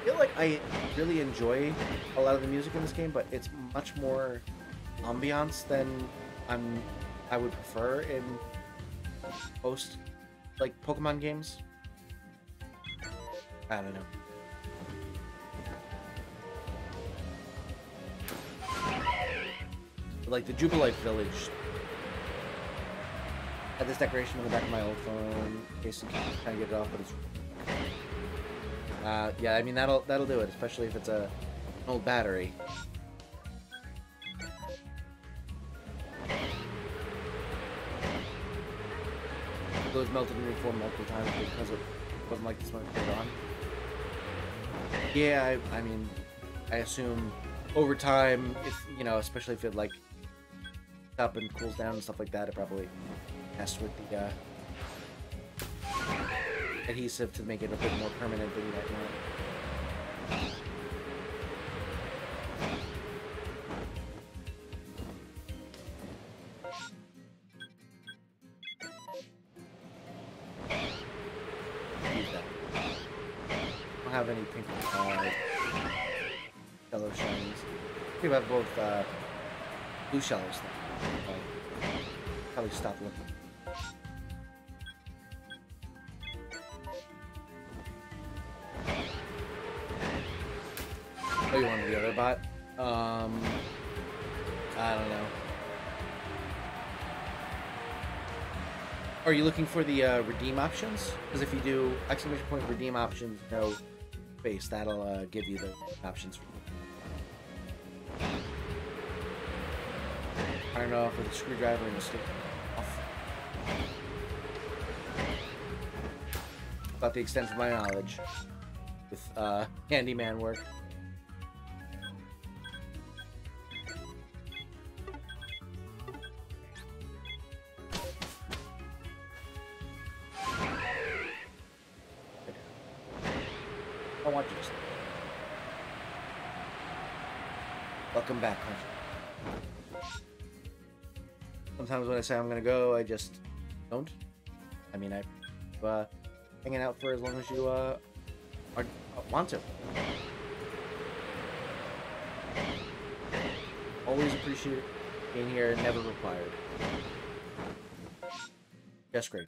A: I feel like I really enjoy a lot of the music in this game, but it's much more ambiance than I'm I would prefer in most like Pokemon games. I don't know. Like the Jubilife Village had this decoration on the back of my old phone in case you can kind of get it off, but it's uh, yeah, I mean that'll that'll do it, especially if it's a an old battery. Those melted in reform multiple times because it wasn't like this it turned on. Yeah, I, I mean, I assume over time, if you know, especially if it like up and cools down and stuff like that, it probably messed with the uh, adhesive to make it a bit more permanent than you might don't have any pink uh, yellow shinies. I have both blue shells now. Probably stop looking. Are you looking for the uh, redeem options? Because if you do exclamation point redeem options, no space, that'll uh, give you the options. I don't know if with a screwdriver and a stick off. About the extent of my knowledge with uh, handyman work. I say I'm gonna go, I just don't. I mean, I uh, hanging out for as long as you uh, are, uh, want to. Always appreciate being here, never required. Just great.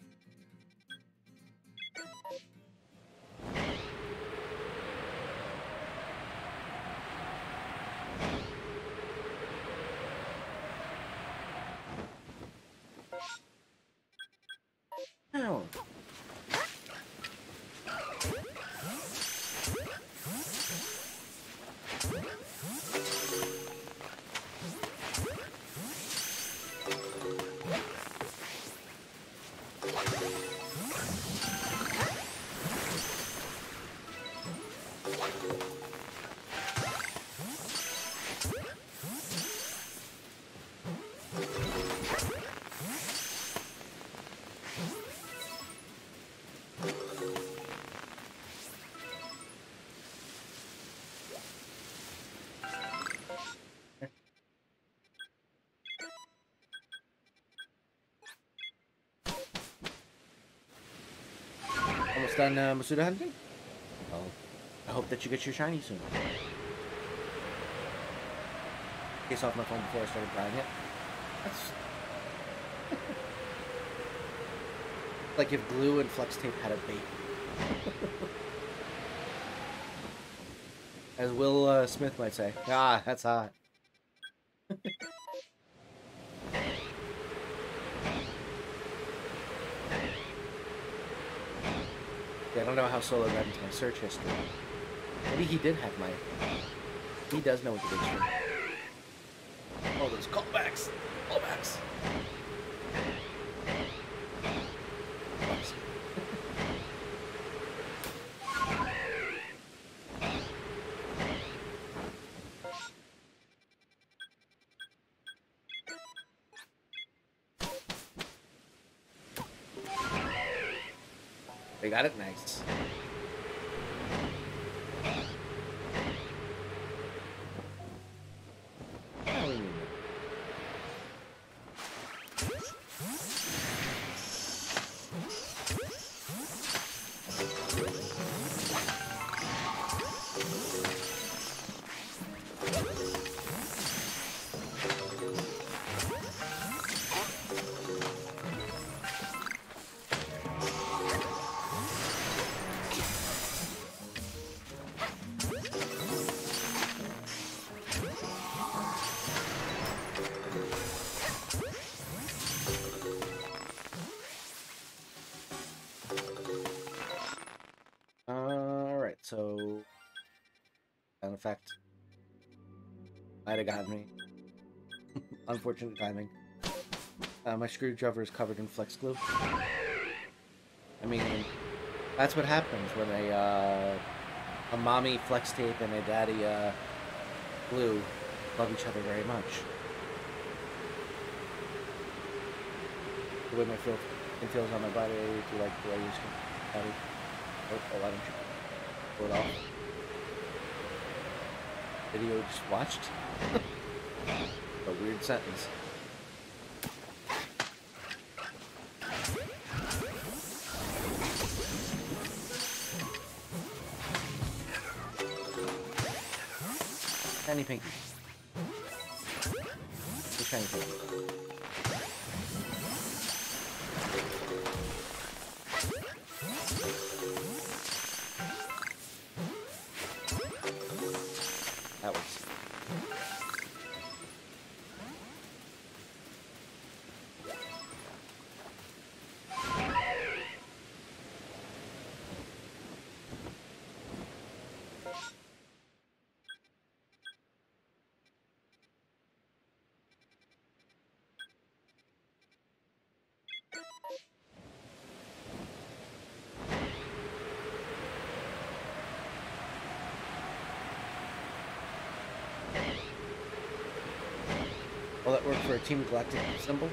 A: Almost done uh, Masuda hunting? Well, I hope that you get your shiny soon. Case off my phone before I started buying it. That's like if glue and flex tape had a baby. As Will uh, Smith might say. Ah, that's hot. How Solo got into my search history. Maybe he did have my. He does know what the stream. Oh, those callbacks! Callbacks! Got it nice. Might have got me. Unfortunate timing. Uh, my screwdriver is covered in flex glue. I mean, that's what happens when a uh, a mommy flex tape and a daddy uh, glue love each other very much. The way my feel it feels on my body, do you like the way my body? Oh, oh, why don't you pull it off? Video just watched? a weird sentence. Shiny pinky. The shiny pinky. Will that work for a Team Galactic symbol?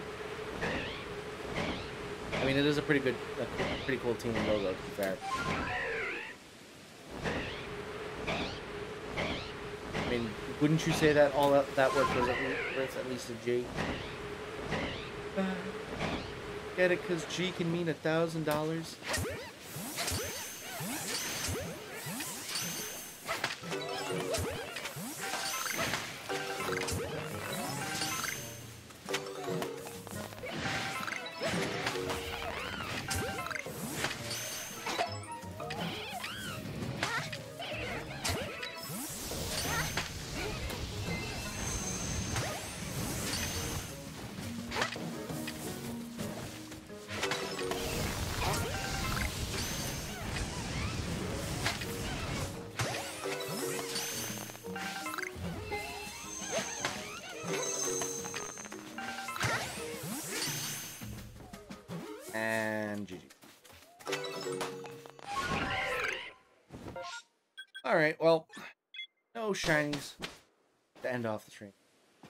A: I mean, it is a pretty good, a pretty cool team logo, to be fair. I mean, Wouldn't you say that all that, that work was at least, worth at least a G? Uh, get it? Because G can mean a thousand dollars.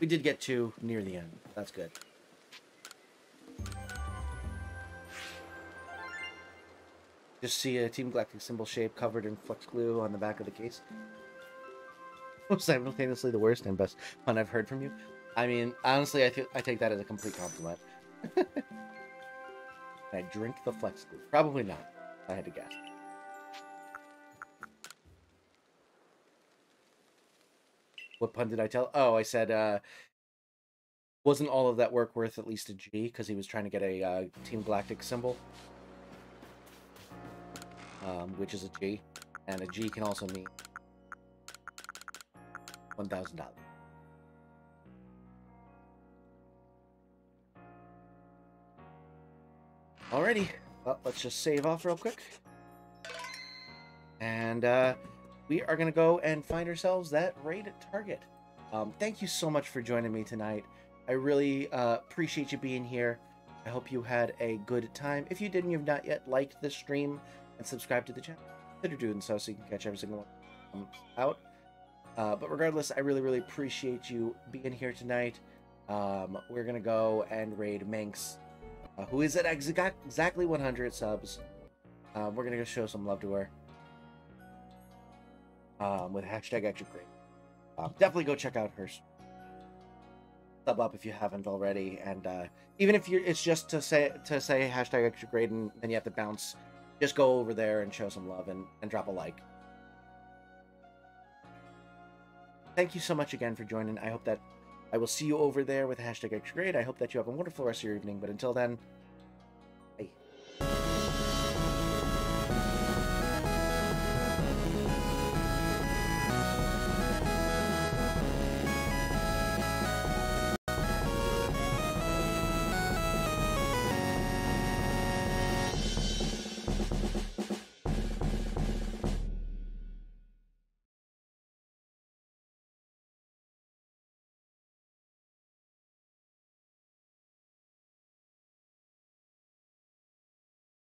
A: We did get two near the end. That's good. Just see a Team Galactic symbol shape covered in flex glue on the back of the case. Simultaneously the worst and best pun I've heard from you. I mean, honestly, I, th I take that as a complete compliment. I drink the flex glue? Probably not. I had to guess. What pun did I tell? Oh, I said, uh, wasn't all of that work worth at least a G? Because he was trying to get a uh, Team Galactic symbol. Um, which is a G. And a G can also mean $1,000. Alrighty, well, let's just save off real quick. And uh, we are going to go and find ourselves that raid target. Um, thank you so much for joining me tonight. I really uh, appreciate you being here. I hope you had a good time. If you didn't, you've not yet liked this stream and subscribed to the channel, consider doing so so you can catch every single one out. Uh, but regardless, I really, really appreciate you being here tonight. Um, we're going to go and raid Manx uh, who is at exa exactly 100 subs. Um, we're going to go show some love to her um, with hashtag extra great. Um, definitely go check out her sub up if you haven't already. And uh, even if you're, it's just to say to say hashtag extra great and then you have to bounce, just go over there and show some love and, and drop a like. Thank you so much again for joining. I hope that I will see you over there with hashtag extra grade. I hope that you have a wonderful rest of your evening. But until then,